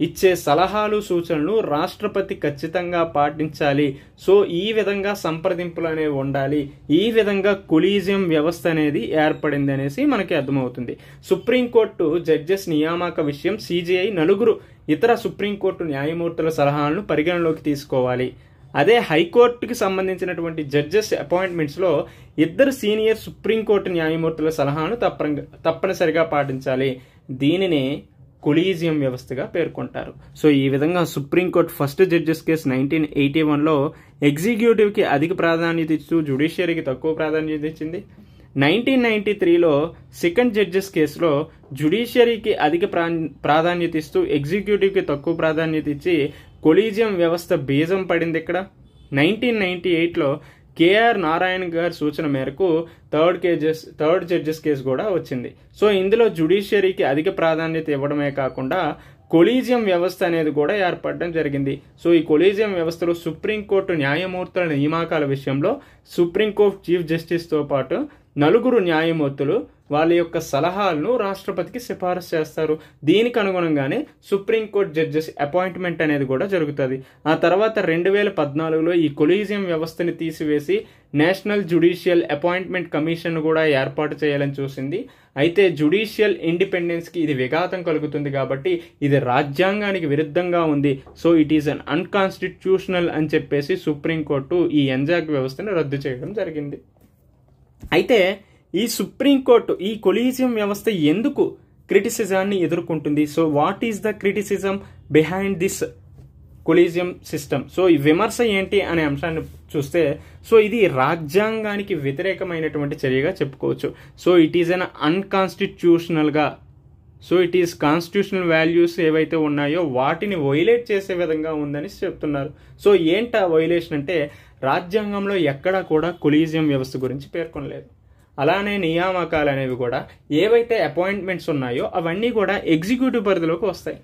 ఇచ్చే సలహాలు సూచనలు రాష్ట్రపతి ఖచ్చితంగా పాటించాలి. సో ఈ విధంగా సంప్రదింపులు అనేవి ఉండాలి. ఈ విధంగా కొలీజియం వ్యవస్థ అనేది ఏర్పడింది అనేసి మనకి అర్థమవుతుంది. సుప్రీంకోర్టు జడ్జెస్ నియామక విషయం సిజిఐ నలుగురు ఇతర సుప్రీంకోర్టు న్యాయమూర్తుల సలహాలను పరిగణలోకి తీసుకోవాలి. అదే హైకోర్టుకి సంబంధించినటువంటి జడ్జెస్ అపాయింట్మెంట్స్లో ఇద్దరు సీనియర్ సుప్రీంకోర్టు న్యాయమూర్తుల సలహాను తప్ప తప్పనిసరిగా పాటించాలి. దీనినే కొలీజియం వ్యవస్థగా పేర్కొంటారు. సో ఈ విధంగా supreme court first judges case nineteen eighty వన్లో ఎగ్జిక్యూటివ్కి అధిక ప్రాధాన్యత ఇస్తూ జుడిషియరీకి తక్కువ ప్రాధాన్యత ఇచ్చింది. నైన్టీన్ నైన్టీ త్రీలో సెకండ్ జడ్జెస్ కేసులో జుడిషియరీకి అధిక ప్రాధాన్యత ఇస్తూ ఎగ్జిక్యూటివ్కి తక్కువ ప్రాధాన్యత ఇచ్చి కొలీజియం వ్యవస్థ బీజం పడింది ఇక్కడ. నైన్టీన్ నైన్టీ ఎయిట్లో కేఆర్ నారాయణ గారి సూచన మేరకు third cases third judges case కూడా వచ్చింది. సో ఇందులో జుడిషియరీకి అధిక ప్రాధాన్యత ఇవ్వడమే కాకుండా కొలీజియం వ్యవస్థ అనేది కూడా ఏర్పడడం జరిగింది. సో ఈ కొలీజియం వ్యవస్థలో సుప్రీంకోర్టు న్యాయమూర్తుల నియామకాల విషయంలో సుప్రీంకోర్టు చీఫ్ జస్టిస్తో పాటు నలుగురు న్యాయమూర్తులు వాళ్ళ యొక్క సలహాలను రాష్ట్రపతికి సిఫారసు చేస్తారు. దీనికి అనుగుణంగానే సుప్రీంకోర్టు జడ్జెస్ అపాయింట్మెంట్ అనేది కూడా జరుగుతుంది. ఆ తర్వాత రెండు వేల పద్నాలుగులో ఈ కొలీజియం వ్యవస్థని తీసివేసి నేషనల్ జుడిషియల్ అపాయింట్మెంట్ కమిషన్ కూడా ఏర్పాటు చేయాలని చూసింది. అయితే జుడిషియల్ ఇండిపెండెన్స్కి ఇది విఘాతం కలుగుతుంది కాబట్టి ఇది రాజ్యాంగానికి విరుద్ధంగా ఉంది. So it is un unconstitutional అని చెప్పేసి సుప్రీంకోర్టు ఈ ఎంజాక్ వ్యవస్థను రద్దు చేయడం జరిగింది. అయితే ఈ సుప్రీంకోర్టు ఈ కొలీజియం వ్యవస్థ ఎందుకు క్రిటిసిజాన్ని ఎదుర్కొంటుంది? So what is the criticism behind this collegium system so ఈ విమర్శ ఏంటి అనే అంశాన్ని చూస్తే సో ఇది రాజ్యాంగానికి వ్యతిరేకమైనటువంటి చర్యగా చెప్పుకోవచ్చు. So it is un అన్కాన్స్టిట్యూషనల్గా so it is constitutional values ఏవైతే ఉన్నాయో వాటిని వైలేట్ చేసే విధంగా ఉందని చెప్తున్నారు. సో ఏంట వైలేషన్ అంటే రాజ్యాంగంలో ఎక్కడా కూడా కొలీజియం వ్యవస్థ గురించి పేర్కొనలేదు. అలానే నియామకాలు అనేవి కూడా ఏవైతే అపాయింట్మెంట్స్ ఉన్నాయో అవన్నీ కూడా ఎగ్జిక్యూటివ్ పరిధిలోకి వస్తాయి.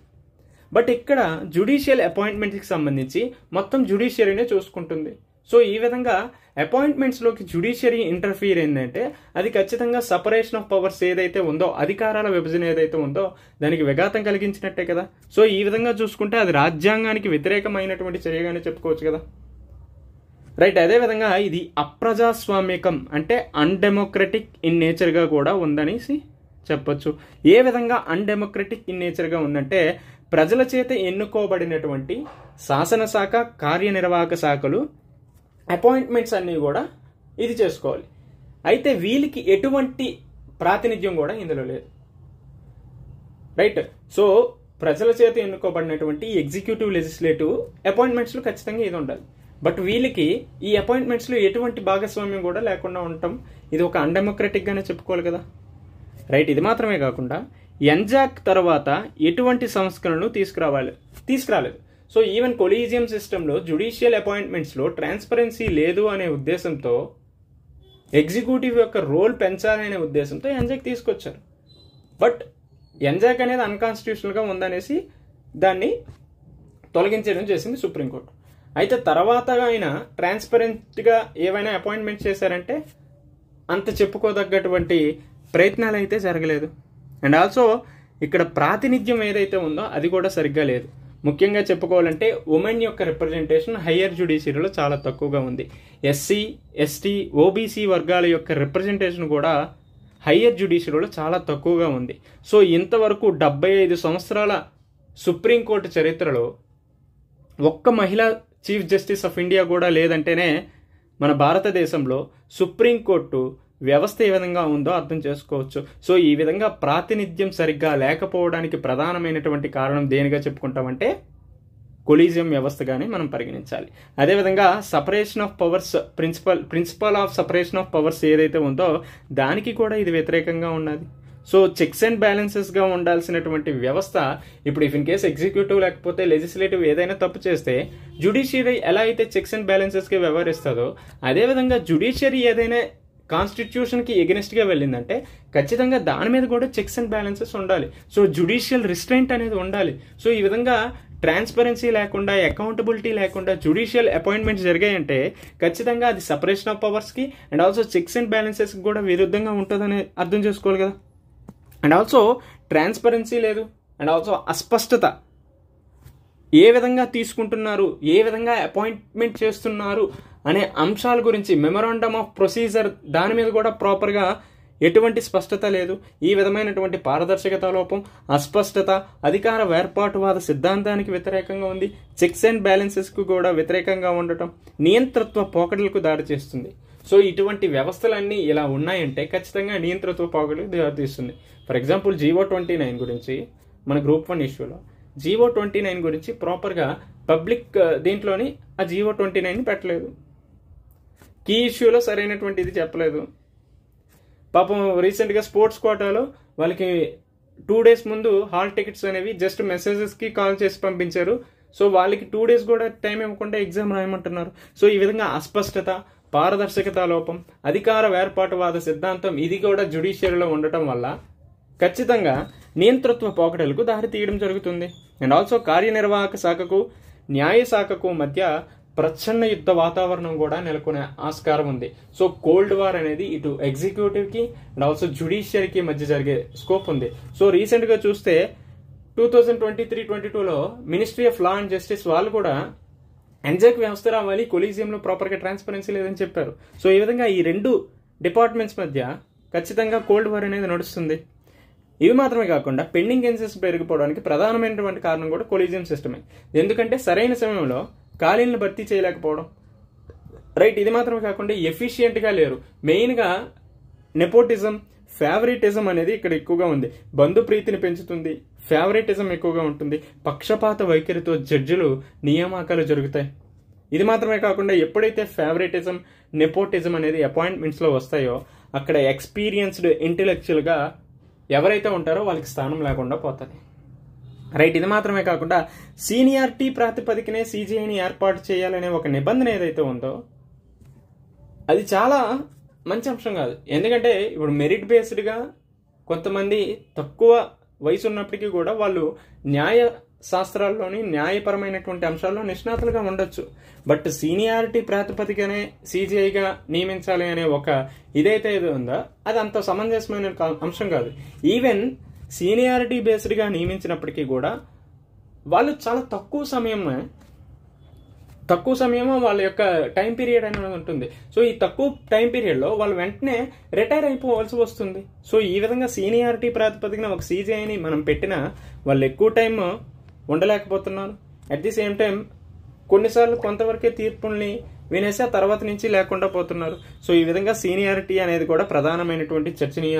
బట్ ఇక్కడ జుడిషియల్ అపాయింట్మెంట్స్కి సంబంధించి మొత్తం జుడిషియరీనే చూసుకుంటుంది. సో ఈ విధంగా అపాయింట్మెంట్స్లోకి జుడిషియరీ ఇంటర్ఫీర్ ఏంటంటే అది ఖచ్చితంగా సపరేషన్ ఆఫ్ పవర్స్ ఏదైతే ఉందో అధికారాల విభజన ఏదైతే ఉందో దానికి విఘాతం కలిగించినట్టే కదా. సో ఈ విధంగా చూసుకుంటే అది రాజ్యాంగానికి వ్యతిరేకమైనటువంటి చర్యగానే చెప్పుకోవచ్చు కదా. రైట్ అదేవిధంగా ఇది అప్రజాస్వామికం అంటే అన్డెమోక్రటిక్ ఇన్ నేచర్గా కూడా ఉందనేసి చెప్పొచ్చు. ఏ విధంగా అన్డెమోక్రటిక్ ఇన్ నేచర్గా ఉందంటే ప్రజల చేత ఎన్నుకోబడినటువంటి శాసనశాఖ కార్యనిర్వాహక శాఖలు అపాయింట్మెంట్స్ అన్నీ కూడా ఇది చేసుకోవాలి. అయితే వీళ్ళకి ఎటువంటి ప్రాతినిధ్యం కూడా ఇందులో లేదు. రైట్ సో ప్రజల చేత ఎన్నుకోబడినటువంటి ఎగ్జిక్యూటివ్ లెజిస్లేటివ్ అపాయింట్మెంట్స్లో ఖచ్చితంగా ఇది ఉండాలి. బట్ వీళ్ళకి ఈ అపాయింట్మెంట్స్లో ఎటువంటి భాగస్వామ్యం కూడా లేకుండా ఉండటం ఇది ఒక అన్డెమోక్రటిక్గానే చెప్పుకోవాలి కదా. రైట్ ఇది మాత్రమే కాకుండా ఎన్జాక్ తర్వాత ఎటువంటి సంస్కరణలు తీసుకురావాలి తీసుకురాలేదు. సో ఈవెన్ కొలీజియం సిస్టంలో జుడిషియల్ అపాయింట్మెంట్స్లో ట్రాన్స్పరెన్సీ లేదు అనే ఉద్దేశంతో ఎగ్జిక్యూటివ్ యొక్క రోల్ పెంచాలనే ఉద్దేశంతో ఎన్జాక్ తీసుకొచ్చారు. బట్ ఎన్జాక్ అనేది అన్కాన్స్టిట్యూషనల్గా ఉందనేసి దాన్ని తొలగించడం చేసింది సుప్రీంకోర్టు. అయితే తర్వాత ఆయన ట్రాన్స్పరెంట్గా ఏవైనా అపాయింట్మెంట్ చేశారంటే అంత చెప్పుకోదగ్గటువంటి ప్రయత్నాలు అయితే జరగలేదు. అండ్ ఆల్సో ఇక్కడ ప్రాతినిధ్యం ఏదైతే ఉందో అది కూడా సరిగ్గా లేదు. ముఖ్యంగా చెప్పుకోవాలంటే ఉమెన్ యొక్క రిప్రజెంటేషన్ హయ్యర్ జ్యుడిషియరీలో చాలా తక్కువగా ఉంది. ఎస్సీ ఎస్టీ ఓబీసీ వర్గాల యొక్క రిప్రజెంటేషన్ కూడా హయ్యర్ జ్యుడిషియరీలో చాలా తక్కువగా ఉంది. సో ఇంతవరకు డెబ్బై ఐదు సంవత్సరాల సుప్రీంకోర్టు చరిత్రలో ఒక్క మహిళా చీఫ్ జస్టిస్ ఆఫ్ ఇండియా కూడా లేదంటేనే మన భారతదేశంలో సుప్రీంకోర్టు వ్యవస్థ ఏ విధంగా ఉందో అర్థం చేసుకోవచ్చు. సో ఈ విధంగా ప్రాతినిధ్యం సరిగ్గా లేకపోవడానికి ప్రధానమైనటువంటి కారణం దేనిగా చెప్పుకుంటామంటే కొలీజియం వ్యవస్థగానే మనం పరిగణించాలి. అదేవిధంగా separation of powers principle principle of separation of powers ఏదైతే ఉందో దానికి కూడా ఇది వ్యతిరేకంగా ఉన్నది. సో చెక్స్ అండ్ బ్యాలెన్సెస్గా ఉండాల్సినటువంటి వ్యవస్థ ఇప్పుడు ఇఫ్ ఇన్ కేస్ ఎగ్జిక్యూటివ్ లేకపోతే లెజిస్లేటివ్ ఏదైనా తప్పు చేస్తే జుడిషియరీ ఎలా అయితే చెక్స్ అండ్ బ్యాలెన్సెస్కి వ్యవహరిస్తుందో అదేవిధంగా జుడిషియరీ ఏదైనా కాన్స్టిట్యూషన్కి ఎగెనిస్ట్గా వెళ్ళిందంటే ఖచ్చితంగా దాని మీద కూడా చెక్స్ అండ్ బ్యాలెన్సెస్ ఉండాలి. సో జుడిషియల్ రిస్ట్రైంట్ అనేది ఉండాలి. సో ఈ విధంగా ట్రాన్స్పరెన్సీ లేకుండా అకౌంటబిలిటీ లేకుండా జుడిషియల్ అపాయింట్మెంట్స్ జరిగాయంటే ఖచ్చితంగా అది సపరేషన్ ఆఫ్ పవర్స్కి అండ్ ఆల్సో చెక్స్ అండ్ బ్యాలెన్సెస్కి కూడా విరుద్ధంగా ఉంటుందని అర్థం చేసుకోవాలి కదా. అండ్ ఆల్సో ట్రాన్స్పరెన్సీ లేదు. అండ్ ఆల్సో అస్పష్టత. ఏ విధంగా తీసుకుంటున్నారు? ఏ విధంగా అపాయింట్మెంట్ చేస్తున్నారు? అనే అంశాల గురించి మెమరాండమ్ ఆఫ్ ప్రొసీజర్ దాని మీద కూడా ప్రాపర్గా ఎటువంటి స్పష్టత లేదు. ఈ విధమైనటువంటి పారదర్శకత లోపం అస్పష్టత అధికార వేర్పాటువాద సిద్ధాంతానికి వ్యతిరేకంగా ఉంది. చెక్స్ అండ్ బ్యాలెన్సెస్కు కూడా వ్యతిరేకంగా ఉండటం నియంతృత్వ పోకడలకు దారి చేస్తుంది. సో ఇటువంటి వ్యవస్థలన్నీ ఇలా ఉన్నాయంటే ఖచ్చితంగా నియంతృత్వ పోకడలకు దారితీస్తుంది for example GO twenty nine గురించి మన గ్రూప్ వన్ ఇష్యూలో. జీవో ట్వంటీ నైన్ గురించి ప్రాపర్గా పబ్లిక్ దీంట్లోని ఆ జీవో ట్వంటీ నైన్ పెట్టలేదు. కీ ఇష్యూలో సరైనటువంటిది చెప్పలేదు. పాపం రీసెంట్గా స్పోర్ట్స్ కోటాలో వాళ్ళకి టూ డేస్ ముందు హాల్ టికెట్స్ అనేవి జస్ట్ మెసేజెస్కి కాల్ చేసి పంపించారు. సో వాళ్ళకి టూ డేస్ కూడా టైం ఇవ్వకుండా ఎగ్జామ్ రాయమంటున్నారు. సో ఈ విధంగా అస్పష్టత పారదర్శకత లోపం అధికార వేర్పాటువాద సిద్ధాంతం ఇది కూడా జుడిషియరీలో ఉండటం వల్ల ఖచ్చితంగా నియంతృత్వ పోకడలకు దారి తీయడం జరుగుతుంది. అండ్ ఆల్సో కార్యనిర్వాహక శాఖకు న్యాయ శాఖకు మధ్య ప్రచ్ఛన్న యుద్ధ వాతావరణం కూడా నెలకొనే ఆస్కారం ఉంది. సో కోల్డ్ వార్ అనేది ఇటు ఎగ్జిక్యూటివ్కి అండ్ ఆల్సో జ్యుడిషియరీకి మధ్య జరిగే స్కోప్ ఉంది. సో రీసెంట్గా చూస్తే two thousand twenty three twenty టూలో ministry of law and justice వాళ్ళు కూడా ఎంజాక్ వ్యవస్థ రావాలి కొలీజియంలో ప్రాపర్గా ట్రాన్స్పరెన్సీ లేదని చెప్పారు. సో ఈ విధంగా ఈ రెండు డిపార్ట్మెంట్స్ మధ్య ఖచ్చితంగా కోల్డ్ వార్ అనేది నడుస్తుంది. ఇవి మాత్రమే కాకుండా పెండింగ్ కేసెస్ పెరిగిపోవడానికి ప్రధానమైనటువంటి కారణం కూడా కొలీజియం సిస్టమే ఎందుకంటే సరైన సమయంలో ఖాళీలను భర్తీ చేయలేకపోవడం. రైట్ ఇది మాత్రమే కాకుండా ఎఫిషియెంట్గా లేరు. మెయిన్గా నెపోటిజం ఫేవరెటిజం అనేది ఇక్కడ ఎక్కువగా ఉంది. బంధు ప్రీతిని పెంచుతుంది. ఫేవరెటిజం ఎక్కువగా ఉంటుంది. పక్షపాత వైఖరితో జడ్జిలు నియామకాలు జరుగుతాయి. ఇది మాత్రమే కాకుండా ఎప్పుడైతే ఫేవరెటిజం నెపోటిజం అనేది అపాయింట్మెంట్స్లో వస్తాయో అక్కడ ఎక్స్పీరియన్స్డ్ ఇంటెలెక్చువల్గా ఎవరైతే ఉంటారో వాళ్ళకి స్థానం లేకుండా పోతుంది. రైట్ ఇది మాత్రమే కాకుండా సీనియారిటీ ప్రాతిపదికనే సీజీఐని ఏర్పాటు చేయాలనే ఒక నిబంధన ఏదైతే ఉందో అది చాలా మంచి అంశం కాదు. ఎందుకంటే ఇప్పుడు మెరిట్ బేస్డ్గా కొంతమంది తక్కువ వయసు ఉన్నప్పటికీ కూడా వాళ్ళు న్యాయ శాస్త్రాల్లోని న్యాయపరమైనటువంటి అంశాల్లో నిష్ణాతులుగా ఉండొచ్చు. బట్ సీనియారిటీ ప్రాతిపదికనే సీజీఐగా నియమించాలి అనే ఒక ఇదైతే ఇది ఉందో? అది అంత సమంజసమైన అంశం కాదు. ఈవెన్ సీనియారిటీ బేస్డ్గా నియమించినప్పటికీ కూడా వాళ్ళు చాలా తక్కువ సమయమే తక్కువ సమయమో వాళ్ళ యొక్క టైం పీరియడ్ అనేది ఉంటుంది. సో ఈ తక్కువ టైం పీరియడ్లో వాళ్ళు వెంటనే రిటైర్ అయిపోవాల్సి వస్తుంది. సో ఈ విధంగా సీనియారిటీ ప్రాతిపదికన ఒక సీజీఐని మనం పెట్టినా వాళ్ళు ఎక్కువ టైం ఉండలేకపోతున్నారు అట్ ది సేమ్ టైం కొన్నిసార్లు కొంతవరకే తీర్పుల్ని వినేసి ఆ తర్వాత నుంచి లేకుండా పోతున్నారు. సో ఈ విధంగా సీనియారిటీ అనేది కూడా ప్రధానమైనటువంటి చర్చనీయ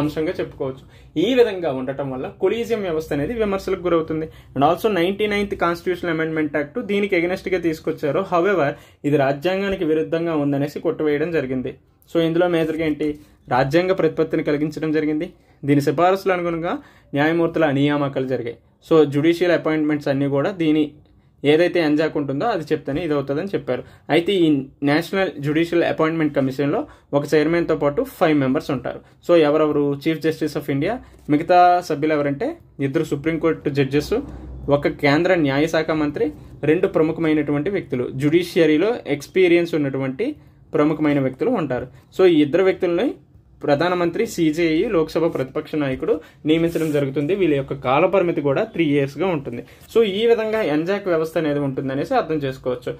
అంశంగా చెప్పుకోవచ్చు. ఈ విధంగా ఉండటం వల్ల కొలీజియం వ్యవస్థ అనేది విమర్శలకు గురవుతుంది. And also ninety ninth constitution amendment act దీనికి ఎగనెస్ట్గా తీసుకొచ్చారు. హవెవర్ ఇది రాజ్యాంగానికి విరుద్ధంగా ఉందనేసి కొట్టువేయడం జరిగింది. సో ఇందులో మేజర్గా ఏంటి? రాజ్యాంగ ప్రతిపత్తిని కలిగించడం జరిగింది. దీని సిఫారసులు అనుగుణంగా న్యాయమూర్తుల నియామకాలు జరిగాయి. సో జుడిషియల్ అపాయింట్మెంట్స్ అన్నీ కూడా దీని ఏదైతే ఎంజాక్ ఉంటుందో అది చెప్తేనే ఇది అవుతుందని చెప్పారు. అయితే ఈ నేషనల్ జ్యుడిషియల్ అపాయింట్మెంట్ కమిషన్లో ఒక చైర్మన్తో పాటు ఫైవ్ మెంబర్స్ ఉంటారు. సో ఎవరెవరు? చీఫ్ జస్టిస్ ఆఫ్ ఇండియా మిగతా సభ్యులు ఎవరంటే ఇద్దరు సుప్రీంకోర్టు జడ్జెస్ ఒక కేంద్ర న్యాయశాఖ మంత్రి రెండు ప్రముఖమైనటువంటి వ్యక్తులు. జ్యుడిషియరీలో ఎక్స్పీరియన్స్ ఉన్నటువంటి ప్రముఖమైన వ్యక్తులు ఉంటారు. సో ఈ ఇద్దరు వ్యక్తులని ప్రధానమంత్రి సీజేఈ లోక్సభ ప్రతిపక్ష నాయకుడు నియమించడం జరుగుతుంది. వీళ్ళ యొక్క కాలపరిమితి కూడా త్రీ ఇయర్స్గా ఉంటుంది. సో ఈ విధంగా ఎన్జాక్ వ్యవస్థ అనేది ఉంటుంది అనేసి అర్థం చేసుకోవచ్చు.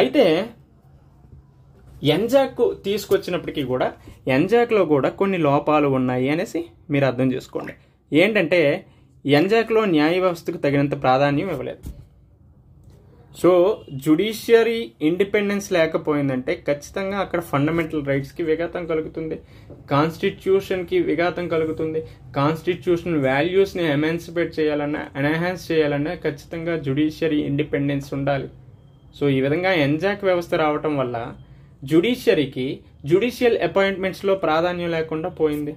అయితే ఎంజాక్ తీసుకొచ్చినప్పటికీ కూడా ఎంజాక్లో కూడా కొన్ని లోపాలు ఉన్నాయి అనేసి మీరు అర్థం చేసుకోండి. ఏంటంటే ఎంజాక్లో న్యాయ వ్యవస్థకు తగినంత ప్రాధాన్యం ఇవ్వలేదు. సో జుడిషియరీ ఇండిపెండెన్స్ లేకపోయిందంటే ఖచ్చితంగా అక్కడ ఫండమెంటల్ రైట్స్కి విఘాతం కలుగుతుంది. కాన్స్టిట్యూషన్కి విఘాతం కలుగుతుంది. కాన్స్టిట్యూషన్ వాల్యూస్ని ఎమాన్సిపేట్ చేయాలన్నా ఎన్హాన్స్ చేయాలన్నా ఖచ్చితంగా జుడిషియరీ ఇండిపెండెన్స్ ఉండాలి. సో ఈ విధంగా ఎంజాక్ వ్యవస్థ రావటం వల్ల జుడిషియరీకి జుడిషియల్ అపాయింట్మెంట్స్లో ప్రాధాన్యం లేకుండా పోయింది.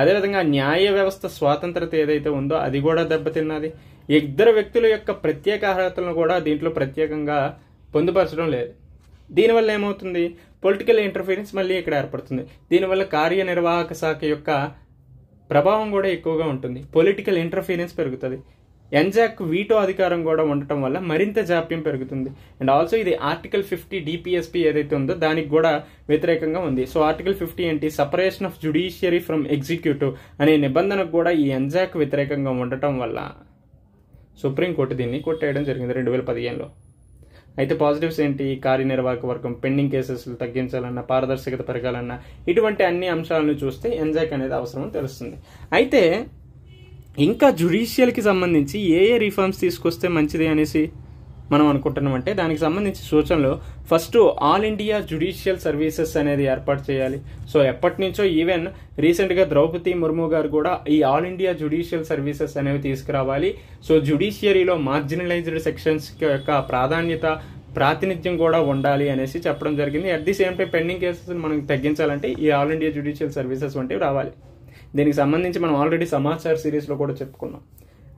అదేవిధంగా న్యాయ వ్యవస్థ స్వాతంత్రత ఏదైతే ఉందో అది కూడా దెబ్బతిన్నది. ఇద్దరు వ్యక్తుల యొక్క ప్రత్యేక అర్హతలను కూడా దీంట్లో ప్రత్యేకంగా పొందుపరచడం లేదు. దీనివల్ల ఏమవుతుంది? పొలిటికల్ ఇంటర్ఫీరెన్స్ మళ్ళీ ఇక్కడ ఏర్పడుతుంది. దీనివల్ల కార్యనిర్వాహక శాఖ యొక్క ప్రభావం కూడా ఎక్కువగా ఉంటుంది. పొలిటికల్ ఇంటర్ఫీరెన్స్ పెరుగుతుంది. ఎన్జాక్ వీటో అధికారం కూడా ఉండటం వల్ల మరింత జాప్యం పెరుగుతుంది. అండ్ ఆల్సో ఇది ఆర్టికల్ ఫిఫ్టీ డిపిఎస్పి ఏదైతే ఉందో దానికి కూడా వ్యతిరేకంగా ఉంది. సో ఆర్టికల్ ఫిఫ్టీ ఏంటి? Separation of judiciary from executive అనే నిబంధనకు కూడా ఈ ఎన్జాక్ వ్యతిరేకంగా ఉండటం వల్ల సుప్రీంకోర్టు దీన్ని కొట్టేయడం జరిగింది రెండు వేల పదిహేనులో. అయితే పాజిటివ్స్ ఏంటి? కార్యనిర్వాహక వర్గం పెండింగ్ కేసెస్లు తగ్గించాలన్నా పారదర్శకత పెరగాలన్నా ఇటువంటి అన్ని అంశాలను చూస్తే ఎంజాక్ అనేది అవసరం తెలుస్తుంది. అయితే ఇంకా జుడిషియల్కి సంబంధించి ఏ ఏ రిఫార్మ్స్ తీసుకొస్తే మంచిది అనేసి మనం అనుకుంటున్నాం అంటే దానికి సంబంధించి సూచనలు first all India judicial services అనేది ఏర్పాటు చేయాలి. సో ఎప్పటి నుంచో ఈవెన్ రీసెంట్గా ద్రౌపది ముర్ము గారు కూడా ఈ ఆల్ ఇండియా జుడిషియల్ సర్వీసెస్ అనేవి తీసుకురావాలి. సో జుడిషియరీలో మార్జినలైజ్డ్ సెక్షన్స్ యొక్క ప్రాధాన్యత ప్రాతినిధ్యం కూడా ఉండాలి అనేసి చెప్పడం జరిగింది. At the same time pending కేసెస్ని మనం తగ్గించాలంటే ఈ ఆల్ ఇండియా జుడిషియల్ సర్వీసెస్ వంటివి రావాలి. దీనికి సంబంధించి మనం ఆల్రెడీ సమాచార సిరీస్లో కూడా చెప్పుకున్నాం.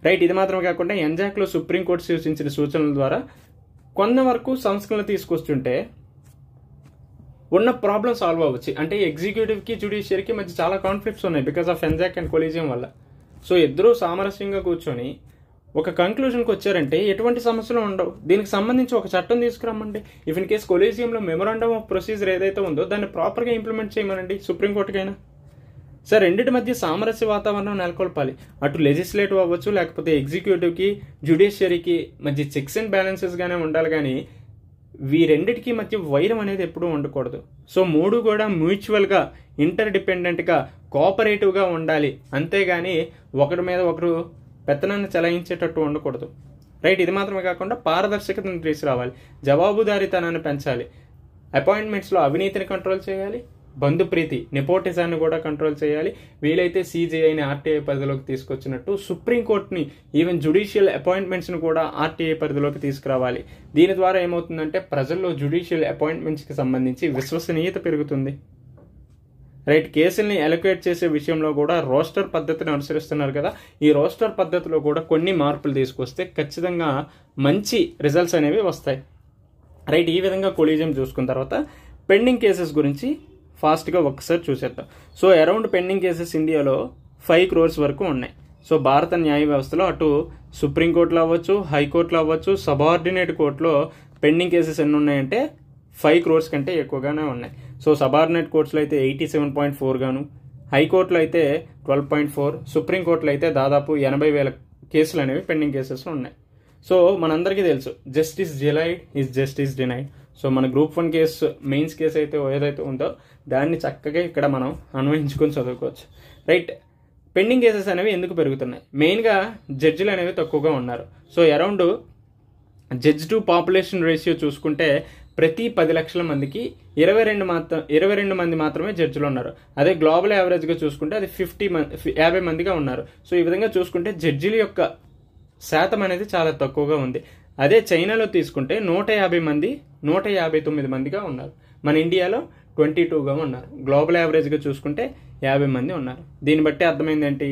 రైట్ ఇది మాత్రమే కాకుండా ఎంజాక్లో సుప్రీంకోర్టు సూచించిన సూచనల ద్వారా కొంత వరకు సంస్కరణలు తీసుకొస్తుంటే ఉన్న ప్రాబ్లం సాల్వ్ అవ్వచ్చు. అంటే ఎగ్జిక్యూటివ్కి జ్యుడిషియరీకి మధ్య చాలా కాన్ఫ్లిక్ట్స్ ఉన్నాయి because of NJAC and collegium వల్ల. సో ఇద్దరూ సామరస్యంగా కూర్చొని ఒక కంక్లూజన్కి వచ్చారంటే ఎటువంటి సమస్యలు ఉండవు. దీనికి సంబంధించి ఒక చట్టం తీసుకురమ్మండి. ఇఫ్ ఇన్ కేస్ కొలీజియంలో మెమోరాండమ్ ఆఫ్ ప్రొసీజర్ ఏదైతే ఉందో దాన్ని ప్రాపర్గా ఇంప్లిమెంట్ చేయమనండి. సుప్రీంకోర్టుకైనా సార్ రెండింటి మధ్య సామరస్య వాతావరణం నెలకొల్పాలి. అటు లెజిస్లేటివ్ అవ్వచ్చు లేకపోతే ఎగ్జిక్యూటివ్కి జ్యుడిషియరీకి మధ్య చెక్స్ అండ్ బ్యాలెన్సెస్గానే ఉండాలి కానీ వీరెండిటికి మధ్య వైరం అనేది ఎప్పుడూ ఉండకూడదు. సో మూడు కూడా మ్యూచువల్గా ఇంటర్ డిపెండెంట్గా కోఆపరేటివ్గా ఉండాలి. అంతేగాని ఒకరి మీద ఒకరు పెత్తనాన్ని చెలాయించేటట్టు ఉండకూడదు. రైట్? ఇది మాత్రమే కాకుండా పారదర్శకతను తీసుకురావాలి. జవాబుదారీతనాన్ని పెంచాలి. అపాయింట్మెంట్స్లో అవినీతిని కంట్రోల్ చేయాలి. బంధుప్రీతి నెపోటిజాన్ని కూడా కంట్రోల్ చేయాలి. వీలైతే సీజీఐని ఆర్టీఐ పరిధిలోకి తీసుకొచ్చినట్టు సుప్రీంకోర్టుని ఈవెన్ జుడిషియల్ అపాయింట్మెంట్స్ని కూడా ఆర్టీఐ పరిధిలోకి తీసుకురావాలి. దీని ద్వారా ఏమవుతుందంటే ప్రజల్లో జుడిషియల్ అపాయింట్మెంట్స్కి సంబంధించి విశ్వసనీయత పెరుగుతుంది. రైట్ కేసుల్ని ఎలొకేట్ చేసే విషయంలో కూడా రోస్టర్ పద్ధతిని అనుసరిస్తున్నారు కదా. ఈ రోస్టర్ పద్ధతిలో కూడా కొన్ని మార్పులు తీసుకొస్తే ఖచ్చితంగా మంచి రిజల్ట్స్ అనేవి వస్తాయి. రైట్ ఈ విధంగా కొలీజియం చూసుకున్న తర్వాత పెండింగ్ కేసెస్ గురించి ఫాస్ట్గా ఒక్కసారి చూసేద్దాం. సో అరౌండ్ పెండింగ్ కేసెస్ ఇండియాలో ఫైవ్ క్రోర్స్ వరకు ఉన్నాయి. సో భారత న్యాయ వ్యవస్థలో అటు సుప్రీంకోర్టులో అవ్వచ్చు హైకోర్టులో అవ్వచ్చు సబార్డినేట్ కోర్టులో పెండింగ్ కేసెస్ ఎన్ని ఉన్నాయంటే ఫైవ్ క్రోర్స్ కంటే ఎక్కువగానే ఉన్నాయి. సో సబార్డినేట్ కోర్ట్స్లో అయితే ఎయిటీ సెవెన్ పాయింట్ ఫోర్ గాను హైకోర్టులో అయితే ట్వెల్వ్ పాయింట్ ఫోర్ సుప్రీంకోర్టులో అయితే దాదాపు ఎనభై వేల కేసులు అనేవి పెండింగ్ కేసెస్ ఉన్నాయి. సో మనందరికీ తెలుసు justice delayed is justice denied. So మన group one case mains case అయితే ఏదైతే ఉందో దాన్ని చక్కగా ఇక్కడ మనం అన్వయించుకొని చదువుకోవచ్చు. రైట్ పెండింగ్ కేసెస్ అనేవి ఎందుకు పెరుగుతున్నాయి? మెయిన్గా జడ్జిలు అనేవి తక్కువగా ఉన్నారు. So around judge to population ratio చూసుకుంటే ప్రతి పది లక్షల మందికి ఇరవై రెండు మాత్రం ఇరవై రెండు మంది మాత్రమే జడ్జిలు ఉన్నారు. అదే గ్లోబల్ యావరేజ్గా చూసుకుంటే అది ఫిఫ్టీ మంది యాభై మందిగా ఉన్నారు. సో ఈ విధంగా చూసుకుంటే జడ్జిల యొక్క శాతం అనేది చాలా తక్కువగా ఉంది. అదే చైనాలో తీసుకుంటే నూట యాభై మంది నూట యాభై తొమ్మిది మందిగా ఉన్నారు. మన ఇండియాలో ట్వంటీ టూగా ఉన్నారు. గ్లోబల్ యావరేజ్గా చూసుకుంటే యాభై మంది ఉన్నారు. దీన్ని బట్టి అర్థమైంది ఏంటి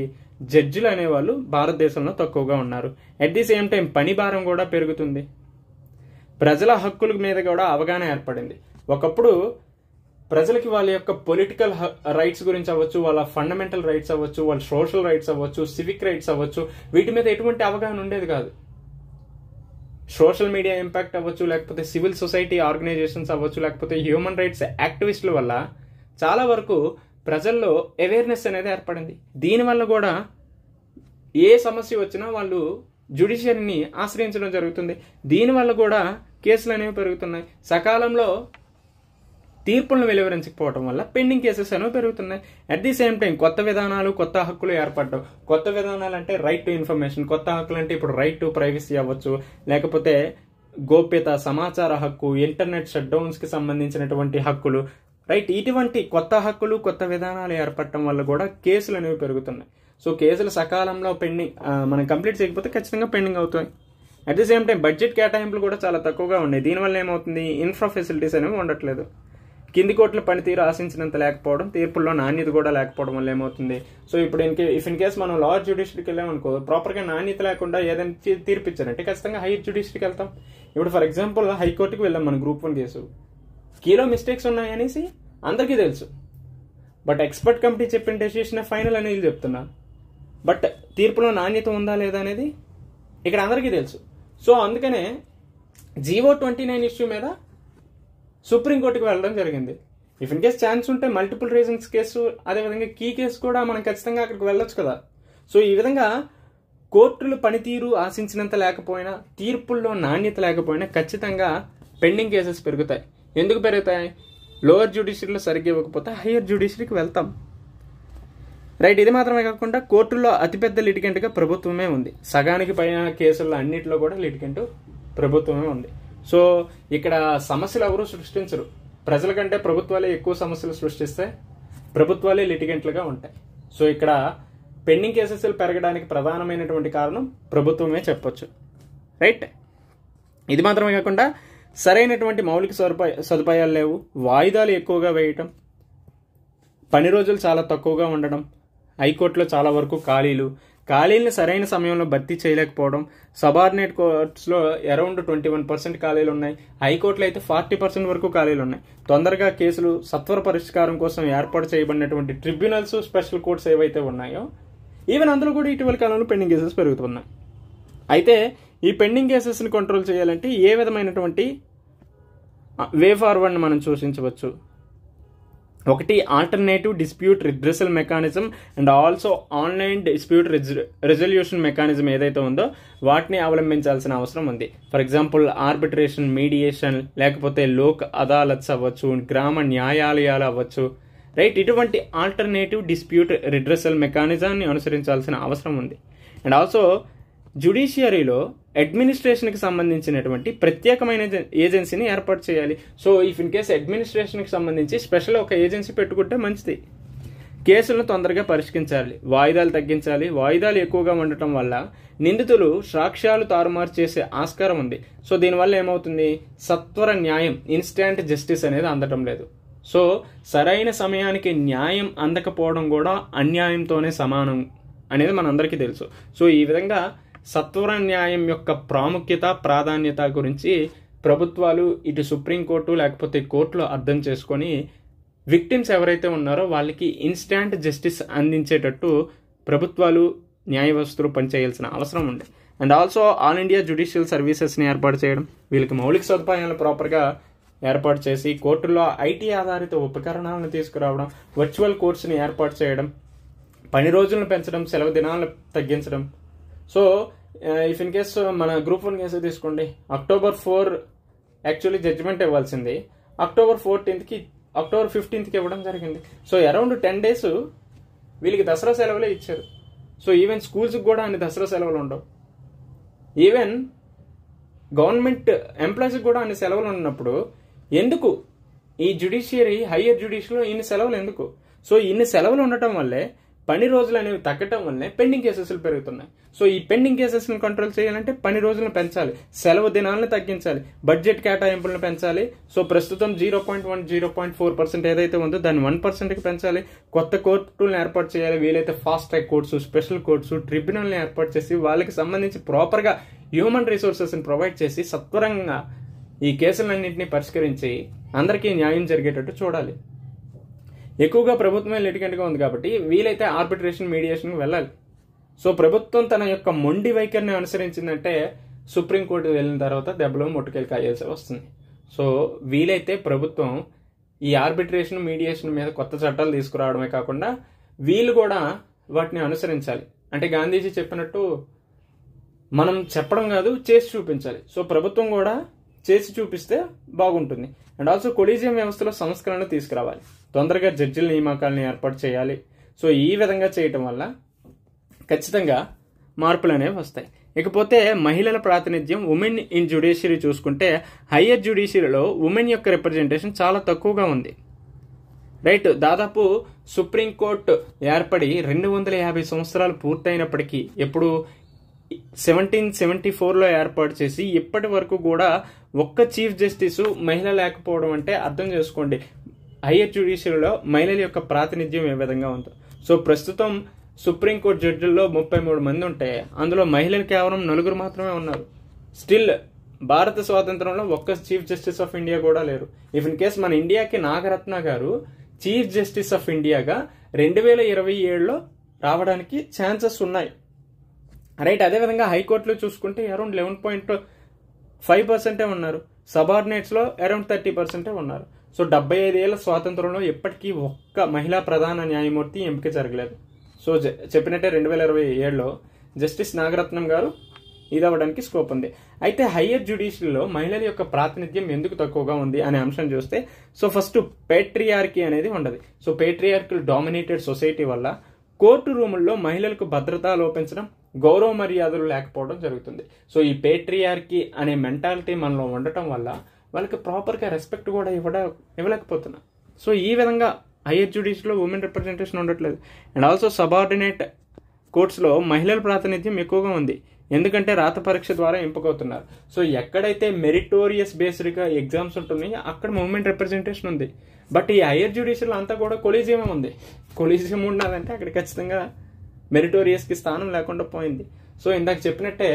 జడ్జిలు అనేవాళ్ళు భారతదేశంలో తక్కువగా ఉన్నారు. అట్ ది సేమ్ టైం పని భారం కూడా పెరుగుతుంది. ప్రజల హక్కుల మీద కూడా అవగాహన ఏర్పడింది. ఒకప్పుడు ప్రజలకి వాళ్ళ యొక్క పొలిటికల్ రైట్స్ గురించి అవ్వచ్చు వాళ్ళ ఫండమెంటల్ రైట్స్ అవ్వచ్చు వాళ్ళ సోషల్ రైట్స్ అవ్వచ్చు సివిక్ రైట్స్ అవ్వచ్చు వీటి మీద ఎటువంటి అవగాహన ఉండేది కాదు. సోషల్ మీడియా ఇంపాక్ట్ అవ్వచ్చు లేకపోతే సివిల్ సొసైటీ ఆర్గనైజేషన్స్ అవ్వచ్చు లేకపోతే హ్యూమన్ రైట్స్ యాక్టివిస్టుల వల్ల చాలా వరకు ప్రజల్లో అవేర్నెస్ అనేది ఏర్పడింది. దీనివల్ల కూడా ఏ సమస్య వచ్చినా వాళ్ళు జుడిషియరీని ఆశ్రయించడం జరుగుతుంది. దీనివల్ల కూడా కేసులు అనేవి పెరుగుతున్నాయి. సకాలంలో తీర్పులను వెలువరించకపోవడం వల్ల పెండింగ్ కేసెస్ అనేవి పెరుగుతున్నాయి. అట్ ది సేమ్ టైం కొత్త విధానాలు కొత్త హక్కులు ఏర్పడడం కొత్త విధానాలు అంటే రైట్ టు ఇన్ఫర్మేషన్ కొత్త హక్కులు అంటే ఇప్పుడు రైట్ టు ప్రైవసీ అవ్వచ్చు. లేకపోతే గోప్యత సమాచార హక్కు ఇంటర్నెట్ షట్డౌన్స్కి సంబంధించినటువంటి హక్కులు. రైట్ ఇటువంటి కొత్త హక్కులు కొత్త విధానాలు ఏర్పడటం వల్ల కూడా కేసులు అనేవి పెరుగుతున్నాయి. సో కేసులు సకాలంలో పెండింగ్ మనం కంప్లీట్ చేయకపోతే ఖచ్చితంగా పెండింగ్ అవుతాయి. At the same time budget కేటాయింపులు కూడా చాలా తక్కువగా ఉన్నాయి. దీనివల్ల ఏమవుతుంది? ఇన్ఫ్రా ఫెసిలిటీస్ అనేవి ఉండట్లేదు. కింది కోట్ల పనితీరు ఆశించినంత లేకపోవడం తీర్పుల్లో నాణ్యత కూడా లేకపోవడం వల్ల ఏమవుతుంది? సో ఇప్పుడు ఇన్ ఇఫ్ ఇన్ కేస్ మనం లార్జ్ జ్యుడిషియరీకి వెళ్ళామనుకో ప్రాపర్గా నాణ్యత లేకుండా ఏదైనా తీ- తీర్పు ఇచ్చారంటే ఖచ్చితంగా హైయర్ జ్యుడిషియరీకి వెళ్తాం. ఇప్పుడు ఫర్ ఎగ్జాంపుల్ హైకోర్టుకి వెళ్ళాం మన గ్రూప్ వన్ కేసు. కీలో మిస్టేక్స్ ఉన్నాయనేసి అందరికీ తెలుసు. బట్ ఎక్స్పర్ట్ కమిటీ చెప్పిన డెసిషన్ ఫైనల్ అనేది చెప్తున్నా. బట్ తీర్పులో నాణ్యత ఉందా లేదా అనేది ఇక్కడ అందరికీ తెలుసు. సో అందుకనే జీవో ట్వంటీ నైన్ ఇష్యూ మీద సుప్రీంకోర్టుకి వెళ్ళడం జరిగింది. ఇఫ్ ఇన్ కేస్ ఛాన్స్ ఉంటే మల్టిపుల్ రీజన్స్ కేసు అదేవిధంగా కీ కేసు కూడా మనం ఖచ్చితంగా అక్కడికి వెళ్ళొచ్చు కదా. సో ఈ విధంగా కోర్టులు పనితీరు ఆశించినంత లేకపోయినా తీర్పుల్లో నాణ్యత లేకపోయినా ఖచ్చితంగా పెండింగ్ కేసెస్ పెరుగుతాయి. ఎందుకు పెరుగుతాయి? లోవర్ జ్యుడిషియరీలో సరిగ్గా ఇవ్వకపోతే హయ్యర్ జ్యుడిషియరీకి వెళ్తాం. రైట్ ఇది మాత్రమే కాకుండా కోర్టుల్లో అతిపెద్ద లిటికెంట్గా ప్రభుత్వమే ఉంది. సగానికి పైన కేసుల్లో అన్నింటిలో కూడా లిటికెంట్ ప్రభుత్వమే ఉంది. సో ఇక్కడ సమస్యలు ఎవరు సృష్టించరు. ప్రజల కంటే ప్రభుత్వాలే ఎక్కువ సమస్యలు సృష్టిస్తే ప్రభుత్వాలే లిటిగెంట్లుగా ఉంటాయి. సో ఇక్కడ పెండింగ్ కేసెస్లు పెరగడానికి ప్రధానమైనటువంటి కారణం ప్రభుత్వమే చెప్పొచ్చు. రైట్? ఇది మాత్రమే కాకుండా సరైనటువంటి మౌలిక సదుపాయ సదుపాయాలు లేవు. వాయిదాలు ఎక్కువగా వేయటం పని రోజులు చాలా తక్కువగా ఉండడం హైకోర్టులో చాలా వరకు ఖాళీలు ఖాళీలను సరైన సమయంలో భర్తీ చేయలేకపోవడం సబార్డినేట్ కోర్ట్స్లో అరౌండ్ ట్వంటీ వన్ పర్సెంట్ ఖాళీలు ఉన్నాయి హైకోర్టులో అయితే ఫార్టీ పర్సెంట్ వరకు ఖాళీలు ఉన్నాయి. తొందరగా కేసులు సత్వర పరిష్కారం కోసం ఏర్పాటు చేయబడినటువంటి ట్రిబ్యునల్స్ స్పెషల్ కోర్ట్స్ ఏవైతే ఉన్నాయో ఈవెన్ అందులో కూడా ఇటీవల కాలంలో పెండింగ్ కేసెస్ పెరుగుతున్నాయి. అయితే ఈ పెండింగ్ కేసెస్ని కంట్రోల్ చేయాలంటే ఏ విధమైనటువంటి వే ఫార్వర్డ్ని మనం సూచించవచ్చు? ఒకటి alternative dispute redressal mechanism and also online dispute resolution mechanism ఏదైతే ఉందో వాటిని అవలంబించాల్సిన అవసరం ఉంది. ఫర్ ఎగ్జాంపుల్ ఆర్బిట్రేషన్ మీడియేషన్ లేకపోతే లోక్ అదాలత్స్ అవ్వచ్చు గ్రామ న్యాయాలయాలు అవ్వచ్చు రైట్ ఇటువంటి ఆల్టర్నేటివ్ డిస్ప్యూట్ రిడ్రెసల్ మెకానిజాన్ని అనుసరించాల్సిన అవసరం ఉంది. అండ్ ఆల్సో జుడిషియరీలో అడ్మినిస్ట్రేషన్కి సంబంధించినటువంటి ప్రత్యేకమైన ఏజెన్సీని ఏర్పాటు చేయాలి. సో ఇఫ్ ఇన్ కేస్ అడ్మినిస్ట్రేషన్కి సంబంధించి స్పెషల్ ఒక ఏజెన్సీ పెట్టుకుంటే మంచిది. కేసులను తొందరగా పరిష్కరించాలి. వాయిదాలు తగ్గించాలి. వాయిదాలు ఎక్కువగా ఉండటం వల్ల నిందితులు సాక్ష్యాలు తారుమారు చేసే ఆస్కారం ఉంది. సో దీనివల్ల ఏమవుతుంది? సత్వర న్యాయం ఇన్స్టాంట్ జస్టిస్ అనేది అందటం లేదు. సో సరైన సమయానికి న్యాయం అందకపోవడం కూడా అన్యాయంతోనే సమానం అనేది మనందరికీ తెలుసు. సో ఈ విధంగా సత్వర న్యాయం యొక్క ప్రాముఖ్యత ప్రాధాన్యత గురించి ప్రభుత్వాలు ఇటు సుప్రీంకోర్టు లేకపోతే కోర్టులో అర్థం చేసుకొని విక్టిమ్స్ ఎవరైతే ఉన్నారో వాళ్ళకి ఇన్స్టాంట్ జస్టిస్ అందించేటట్టు ప్రభుత్వాలు న్యాయవ్యవస్థలు పనిచేయాల్సిన అవసరం ఉంది. And also all India judicial సర్వీసెస్ని ఏర్పాటు చేయడం వీళ్ళకి మౌలిక సదుపాయాలు ప్రాపర్గా ఏర్పాటు చేసి కోర్టుల్లో ఐటీ ఆధారిత ఉపకరణాలను తీసుకురావడం వర్చువల్ కోర్సుని ఏర్పాటు చేయడం పని రోజులను పెంచడం సెలవు దినాలను తగ్గించడం సో ఇఫ్ ఇన్ కేస్ మన గ్రూప్ వన్ కేసు తీసుకోండి. అక్టోబర్ ఫోర్ యాక్చువల్లీ జడ్జిమెంట్ ఇవ్వాల్సింది. అక్టోబర్ ఫోర్టీన్త్కి అక్టోబర్ ఫిఫ్టీన్త్కి ఇవ్వడం జరిగింది. సో అరౌండ్ టెన్ డేస్ వీళ్ళకి దసరా సెలవులే ఇచ్చారు. సో ఈవెన్ స్కూల్స్కి కూడా అన్ని దసరా సెలవులు ఉండవు. ఈవెన్ గవర్నమెంట్ ఎంప్లాయీస్కి కూడా అన్ని సెలవులు ఉన్నప్పుడు ఎందుకు ఈ జ్యుడిషియరీ హయ్యర్ జుడిషియరీలో ఇన్ని సెలవులు ఎందుకు? సో ఇన్ని సెలవులు ఉండటం వల్లే పని రోజులు అనేవి తగ్గటం వల్లే పెండింగ్ కేసెస్లు పెరుగుతున్నాయి. సో ఈ పెండింగ్ కేసెస్ని కంట్రోల్ చేయాలంటే పని రోజులను పెంచాలి. సెలవు దినాలను తగ్గించాలి. బడ్జెట్ కేటాయింపులను పెంచాలి. సో ప్రస్తుతం zero point one zero point four percent ఏదైతే ఉందో దాన్ని వన్ పర్సెంట్కి పెంచాలి. కొత్త కోర్టులను ఏర్పాటు చేయాలి. వీలైతే fast track courts special courts ట్రిబ్యునల్ని ఏర్పాటు చేసి వాళ్ళకి సంబంధించి ప్రాపర్గా హ్యూమన్ రిసోర్సెస్ని ప్రొవైడ్ చేసి సత్వరంగా ఈ కేసులన్నింటినీ పరిష్కరించి అందరికీ న్యాయం జరిగేటట్టు చూడాలి. ఎక్కువగా ప్రభుత్వమే లిటికెంట్గా ఉంది కాబట్టి వీలైతే ఆర్బిట్రేషన్ మీడియేషన్కి వెళ్ళాలి. సో ప్రభుత్వం తన యొక్క మొండి వైఖరిని అనుసరించిందంటే సుప్రీంకోర్టు వెళ్ళిన తర్వాత దెబ్బలో ముట్టుకెళ్ళి కాయాల్సి వస్తుంది. సో వీలైతే ప్రభుత్వం ఈ ఆర్బిట్రేషన్ మీడియేషన్ మీద కొత్త చట్టాలు తీసుకురావడమే కాకుండా వీళ్ళు కూడా వాటిని అనుసరించాలి. అంటే గాంధీజీ చెప్పినట్టు మనం చెప్పడం కాదు చేసి చూపించాలి. సో ప్రభుత్వం కూడా చేసి చూపిస్తే బాగుంటుంది. అండ్ ఆల్సో కొలీజియం వ్యవస్థలో సంస్కరణలు తీసుకురావాలి. తొందరగా జడ్జిల నియామకాలను ఏర్పాటు చేయాలి. సో ఈ విధంగా చేయటం వల్ల ఖచ్చితంగా మార్పులు అనేవి వస్తాయి. ఇకపోతే మహిళల ప్రాతినిధ్యం ఉమెన్ ఇన్ జ్యుడిషియరీ చూసుకుంటే హయ్యర్ జ్యుడిషియరీలో ఉమెన్ యొక్క రిప్రజెంటేషన్ చాలా తక్కువగా ఉంది. రైట్ దాదాపు సుప్రీంకోర్టు ఏర్పడి రెండు వందల యాభై సంవత్సరాలు పూర్తయినప్పటికీ ఎప్పుడు సెవెంటీన్ సెవెంటీ ఫోర్లో ఏర్పాటు చేసి ఇప్పటి వరకు కూడా ఒక్క చీఫ్ జస్టిస్ మహిళ లేకపోవడం అంటే అర్థం చేసుకోండి. హయ్యర్ జ్యుడిషియరీలో మహిళల యొక్క ప్రాతినిధ్యం ఏ విధంగా ఉందో సో ప్రస్తుతం సుప్రీంకోర్టు జడ్జిల్లో ముప్పై మూడు మంది ఉంటే అందులో మహిళలు కేవలం నలుగురు మాత్రమే ఉన్నారు. స్టిల్ భారత స్వాతంత్రంలో ఒక్క చీఫ్ జస్టిస్ ఆఫ్ ఇండియా కూడా లేరు. ఇఫ్ ఇన్ కేస్ మన ఇండియాకి నాగరత్న గారు చీఫ్ జస్టిస్ ఆఫ్ ఇండియాగా రెండు వేల ఇరవై ఏడులో రావడానికి ఛాన్సెస్ ఉన్నాయి. రైట్ అదేవిధంగా హైకోర్టులో చూసుకుంటే అరౌండ్ లెవెన్ పాయింట్ ఫైవ్ పర్సెంటే ఉన్నారు. సబార్డినేట్స్లో అరౌండ్ థర్టీ పర్సెంటే ఉన్నారు. సో డెబ్బై ఐదేళ్ళ స్వాతంత్రంలో ఎప్పటికీ ఒక్క మహిళా ప్రధాన న్యాయమూర్తి ఎంపిక జరగలేదు. సో జ- చెప్పినట్టే రెండు వేల ఇరవై ఏడులో జస్టిస్ నాగరత్నం గారు ఇది అవ్వడానికి స్కోప్ ఉంది. అయితే హయ్యర్ జ్యుడిషియల్లో మహిళల యొక్క ప్రాతినిధ్యం ఎందుకు తక్కువగా ఉంది అనే అంశం చూస్తే సో ఫస్ట్ పేట్రియార్కీ అనేది ఉండదు. సో పేట్రియార్కిల్ డామినేటెడ్ సొసైటీ వల్ల కోర్టు రూముల్లో మహిళలకు భద్రత లోపించడం గౌరవ మర్యాదలు లేకపోవడం జరుగుతుంది. సో ఈ పేట్రియార్కీ అనే మెంటాలిటీ మనలో ఉండటం వల్ల వాళ్ళకి ప్రాపర్గా రెస్పెక్ట్ కూడా ఇవ్వడ ఇవ్వలేకపోతున్నా. సో ఈ విధంగా హయ్యర్ జ్యుడిషియల్లో ఉమెన్ రిప్రజెంటేషన్ ఉండట్లేదు. అండ్ ఆల్సో సబార్డినేట్ కోర్ట్స్లో మహిళల ప్రాతినిధ్యం ఎక్కువగా ఉంది. ఎందుకంటే రాత పరీక్ష ద్వారా ఎంపికవుతున్నారు. సో ఎక్కడైతే మెరిటోరియస్ బేస్డ్గా ఎగ్జామ్స్ ఉంటున్నాయో అక్కడ మూమెంట్ రిప్రజెంటేషన్ ఉంది. బట్ ఈ హైయర్ జ్యుడిషియల్ అంతా కూడా కొలీజియం ఉంది. కొలీజియం ఉండాలంటే అక్కడ ఖచ్చితంగా మెరిటోరియస్కి స్థానం లేకుండా పోయింది. సో ఇందాక చెప్పినట్టే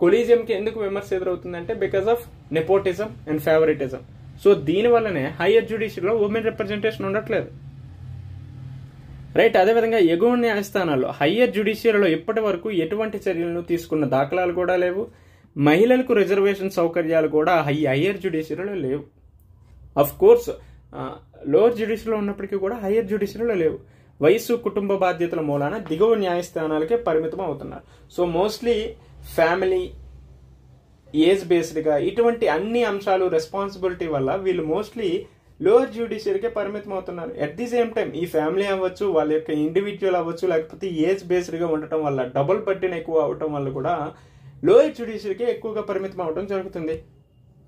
కొలీజియంకి ఎందుకు విమర్శ ఎదురవుతుందంటే because of nepotism and favouritism so దీని వల్లనే హైయర్ జ్యుడిషియల్లో ఉమెన్ రిప్రజెంటేషన్ ఉండట్లేదు. రైట్ అదేవిధంగా ఎగువ న్యాయస్థానాల్లో హయ్యర్ జ్యుడిషియరీలో ఇప్పటి వరకు ఎటువంటి చర్యలను తీసుకున్న దాఖలాలు కూడా లేవు. మహిళలకు రిజర్వేషన్ సౌకర్యాలు కూడా హై హయ్యర్ జ్యుడిషియరీలో లేవు. అఫ్ కోర్స్ లోవర్ జ్యుడిషియరీలో ఉన్నప్పటికీ కూడా హయ్యర్ జ్యుడిషియరీలో లేవు. వయసు కుటుంబ బాధ్యతల మూలాన దిగువ న్యాయస్థానాలకే పరిమితం అవుతున్నారు. సో మోస్ట్లీ ఫ్యామిలీ ఏజ్ బేస్డ్గా ఇటువంటి అన్ని అంశాలు రెస్పాన్సిబిలిటీ వల్ల వీళ్ళు మోస్ట్లీ లోయర్ జ్యుడిషియరీకే పరిమితం అవుతున్నారు. అట్ ది సేమ్ టైం ఈ ఫ్యామిలీ అవ్వచ్చు వాళ్ళ యొక్క ఇండివిజువల్ అవ్వచ్చు లేకపోతే ఏజ్ బేస్డ్గా ఉండటం వల్ల డబుల్ బడ్డీని ఎక్కువ అవటం వల్ల కూడా లోయర్ జ్యుడిషియరీకే ఎక్కువగా పరిమితం అవడం జరుగుతుంది.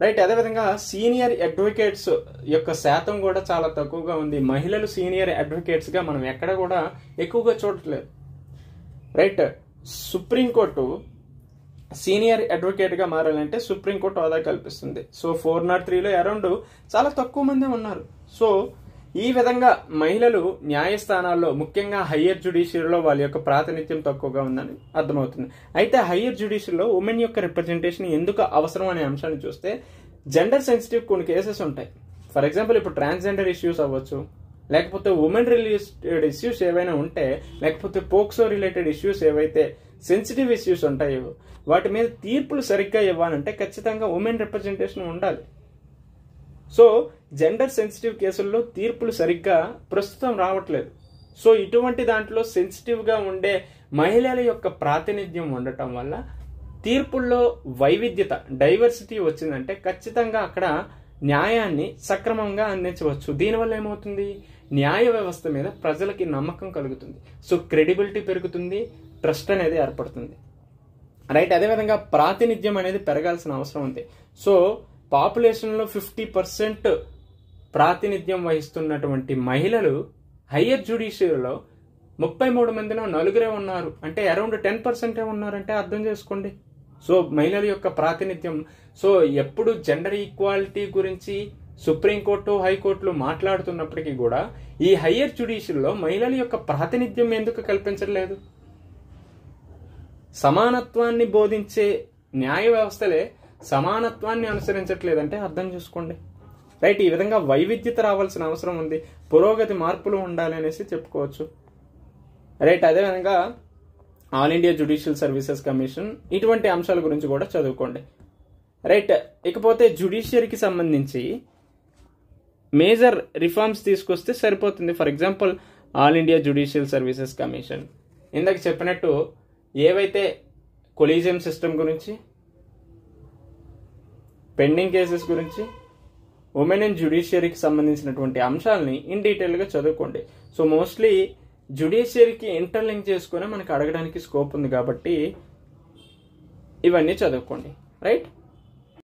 రైట్ అదేవిధంగా సీనియర్ అడ్వకేట్స్ యొక్క శాతం కూడా చాలా తక్కువగా ఉంది. మహిళలు సీనియర్ అడ్వకేట్స్గా మనం ఎక్కడ కూడా ఎక్కువగా చూడట్లేదు. రైట్ సుప్రీంకోర్టు సీనియర్ అడ్వకేట్గా మారాలంటే సుప్రీంకోర్టు హోదా కల్పిస్తుంది. సో ఫోర్ నాట్ త్రీలో అరౌండ్ చాలా తక్కువ మందే ఉన్నారు. సో ఈ విధంగా మహిళలు న్యాయస్థానాల్లో ముఖ్యంగా హయ్యర్ జ్యుడిషియరీలో వాళ్ళ యొక్క ప్రాతినిధ్యం తక్కువగా ఉందని అర్థమవుతుంది. అయితే హయ్యర్ జ్యుడిషియరీలో ఉమెన్ యొక్క రిప్రజెంటేషన్ ఎందుకు అవసరం అనే అంశాన్ని చూస్తే జెండర్ సెన్సిటివ్ కొన్ని కేసెస్ ఉంటాయి. ఫర్ ఎగ్జాంపుల్ ఇప్పుడు ట్రాన్స్జెండర్ ఇష్యూస్ అవ్వచ్చు లేకపోతే ఉమెన్ రిలేటెడ్ ఇష్యూస్ ఏవైనా ఉంటే లేకపోతే పోక్సో రిలేటెడ్ ఇష్యూస్ ఏవైతే సెన్సిటివ్ ఇష్యూస్ ఉంటాయో. వాటి మీద తీర్పులు సరిగ్గా ఇవ్వాలంటే ఖచ్చితంగా ఉమెన్ రిప్రజెంటేషన్ ఉండాలి. సో జెండర్ సెన్సిటివ్ కేసుల్లో తీర్పులు సరిగ్గా ప్రస్తుతం రావట్లేదు. సో ఇటువంటి దాంట్లో సెన్సిటివ్గా ఉండే మహిళల యొక్క ప్రాతినిధ్యం ఉండటం వల్ల తీర్పుల్లో వైవిధ్యత డైవర్సిటీ వచ్చిందంటే ఖచ్చితంగా అక్కడ న్యాయాన్ని సక్రమంగా అందించవచ్చు. దీనివల్ల ఏమవుతుంది? న్యాయ వ్యవస్థ మీద ప్రజలకి నమ్మకం కలుగుతుంది. సో క్రెడిబిలిటీ పెరుగుతుంది. ట్రస్ట్ అనేది ఏర్పడుతుంది. రైట్ అదేవిధంగా ప్రాతినిధ్యం అనేది పెరగాల్సిన అవసరం ఉంది. సో పాపులేషన్లో ఫిఫ్టీ పర్సెంట్ ప్రాతినిధ్యం వహిస్తున్నటువంటి మహిళలు హయ్యర్ జ్యుడిషియరీలో ముప్పై మూడు మందిలో నలుగురే ఉన్నారు. అంటే అరౌండ్ టెన్ పర్సెంటే ఉన్నారంటే అర్థం చేసుకోండి. సో మహిళల యొక్క ప్రాతినిధ్యం. సో ఎప్పుడు జెండర్ ఈక్వాలిటీ గురించి సుప్రీంకోర్టు హైకోర్టులు మాట్లాడుతున్నప్పటికీ కూడా ఈ హయ్యర్ జ్యుడిషియల్లో మహిళల యొక్క ప్రాతినిధ్యం ఎందుకు కల్పించట్లేదు? సమానత్వాన్ని బోధించే న్యాయ వ్యవస్థలే సమానత్వాన్ని అనుసరించట్లేదంటే అర్థం చేసుకోండి. రైట్ ఈ విధంగా వైవిధ్యత రావాల్సిన అవసరం ఉంది. పురోగతి మార్పులు ఉండాలి అనేసి చెప్పుకోవచ్చు. రైట్ అదేవిధంగా all India judicial services commission ఇటువంటి అంశాల గురించి కూడా చదువుకోండి. రైట్ ఇకపోతే జుడిషియరీకి సంబంధించి మేజర్ రిఫార్మ్స్ తీసుకొస్తే సరిపోతుంది. For example all India judicial services commission. ఇందాక చెప్పినట్టు ఏవైతే కొలీజియం సిస్టమ్ గురించి పెండింగ్ కేసెస్ గురించి ఉమెన్ అండ్ జ్యుడిషియరీకి సంబంధించినటువంటి అంశాలని ఇన్ డీటెయిల్గా చదువుకోండి. సో మోస్ట్లీ జ్యుడిషియరీకి ఇంటర్లింక్ చేసుకుని మనకు అడగడానికి స్కోప్ ఉంది కాబట్టి ఇవన్నీ చదువుకోండి. రైట్?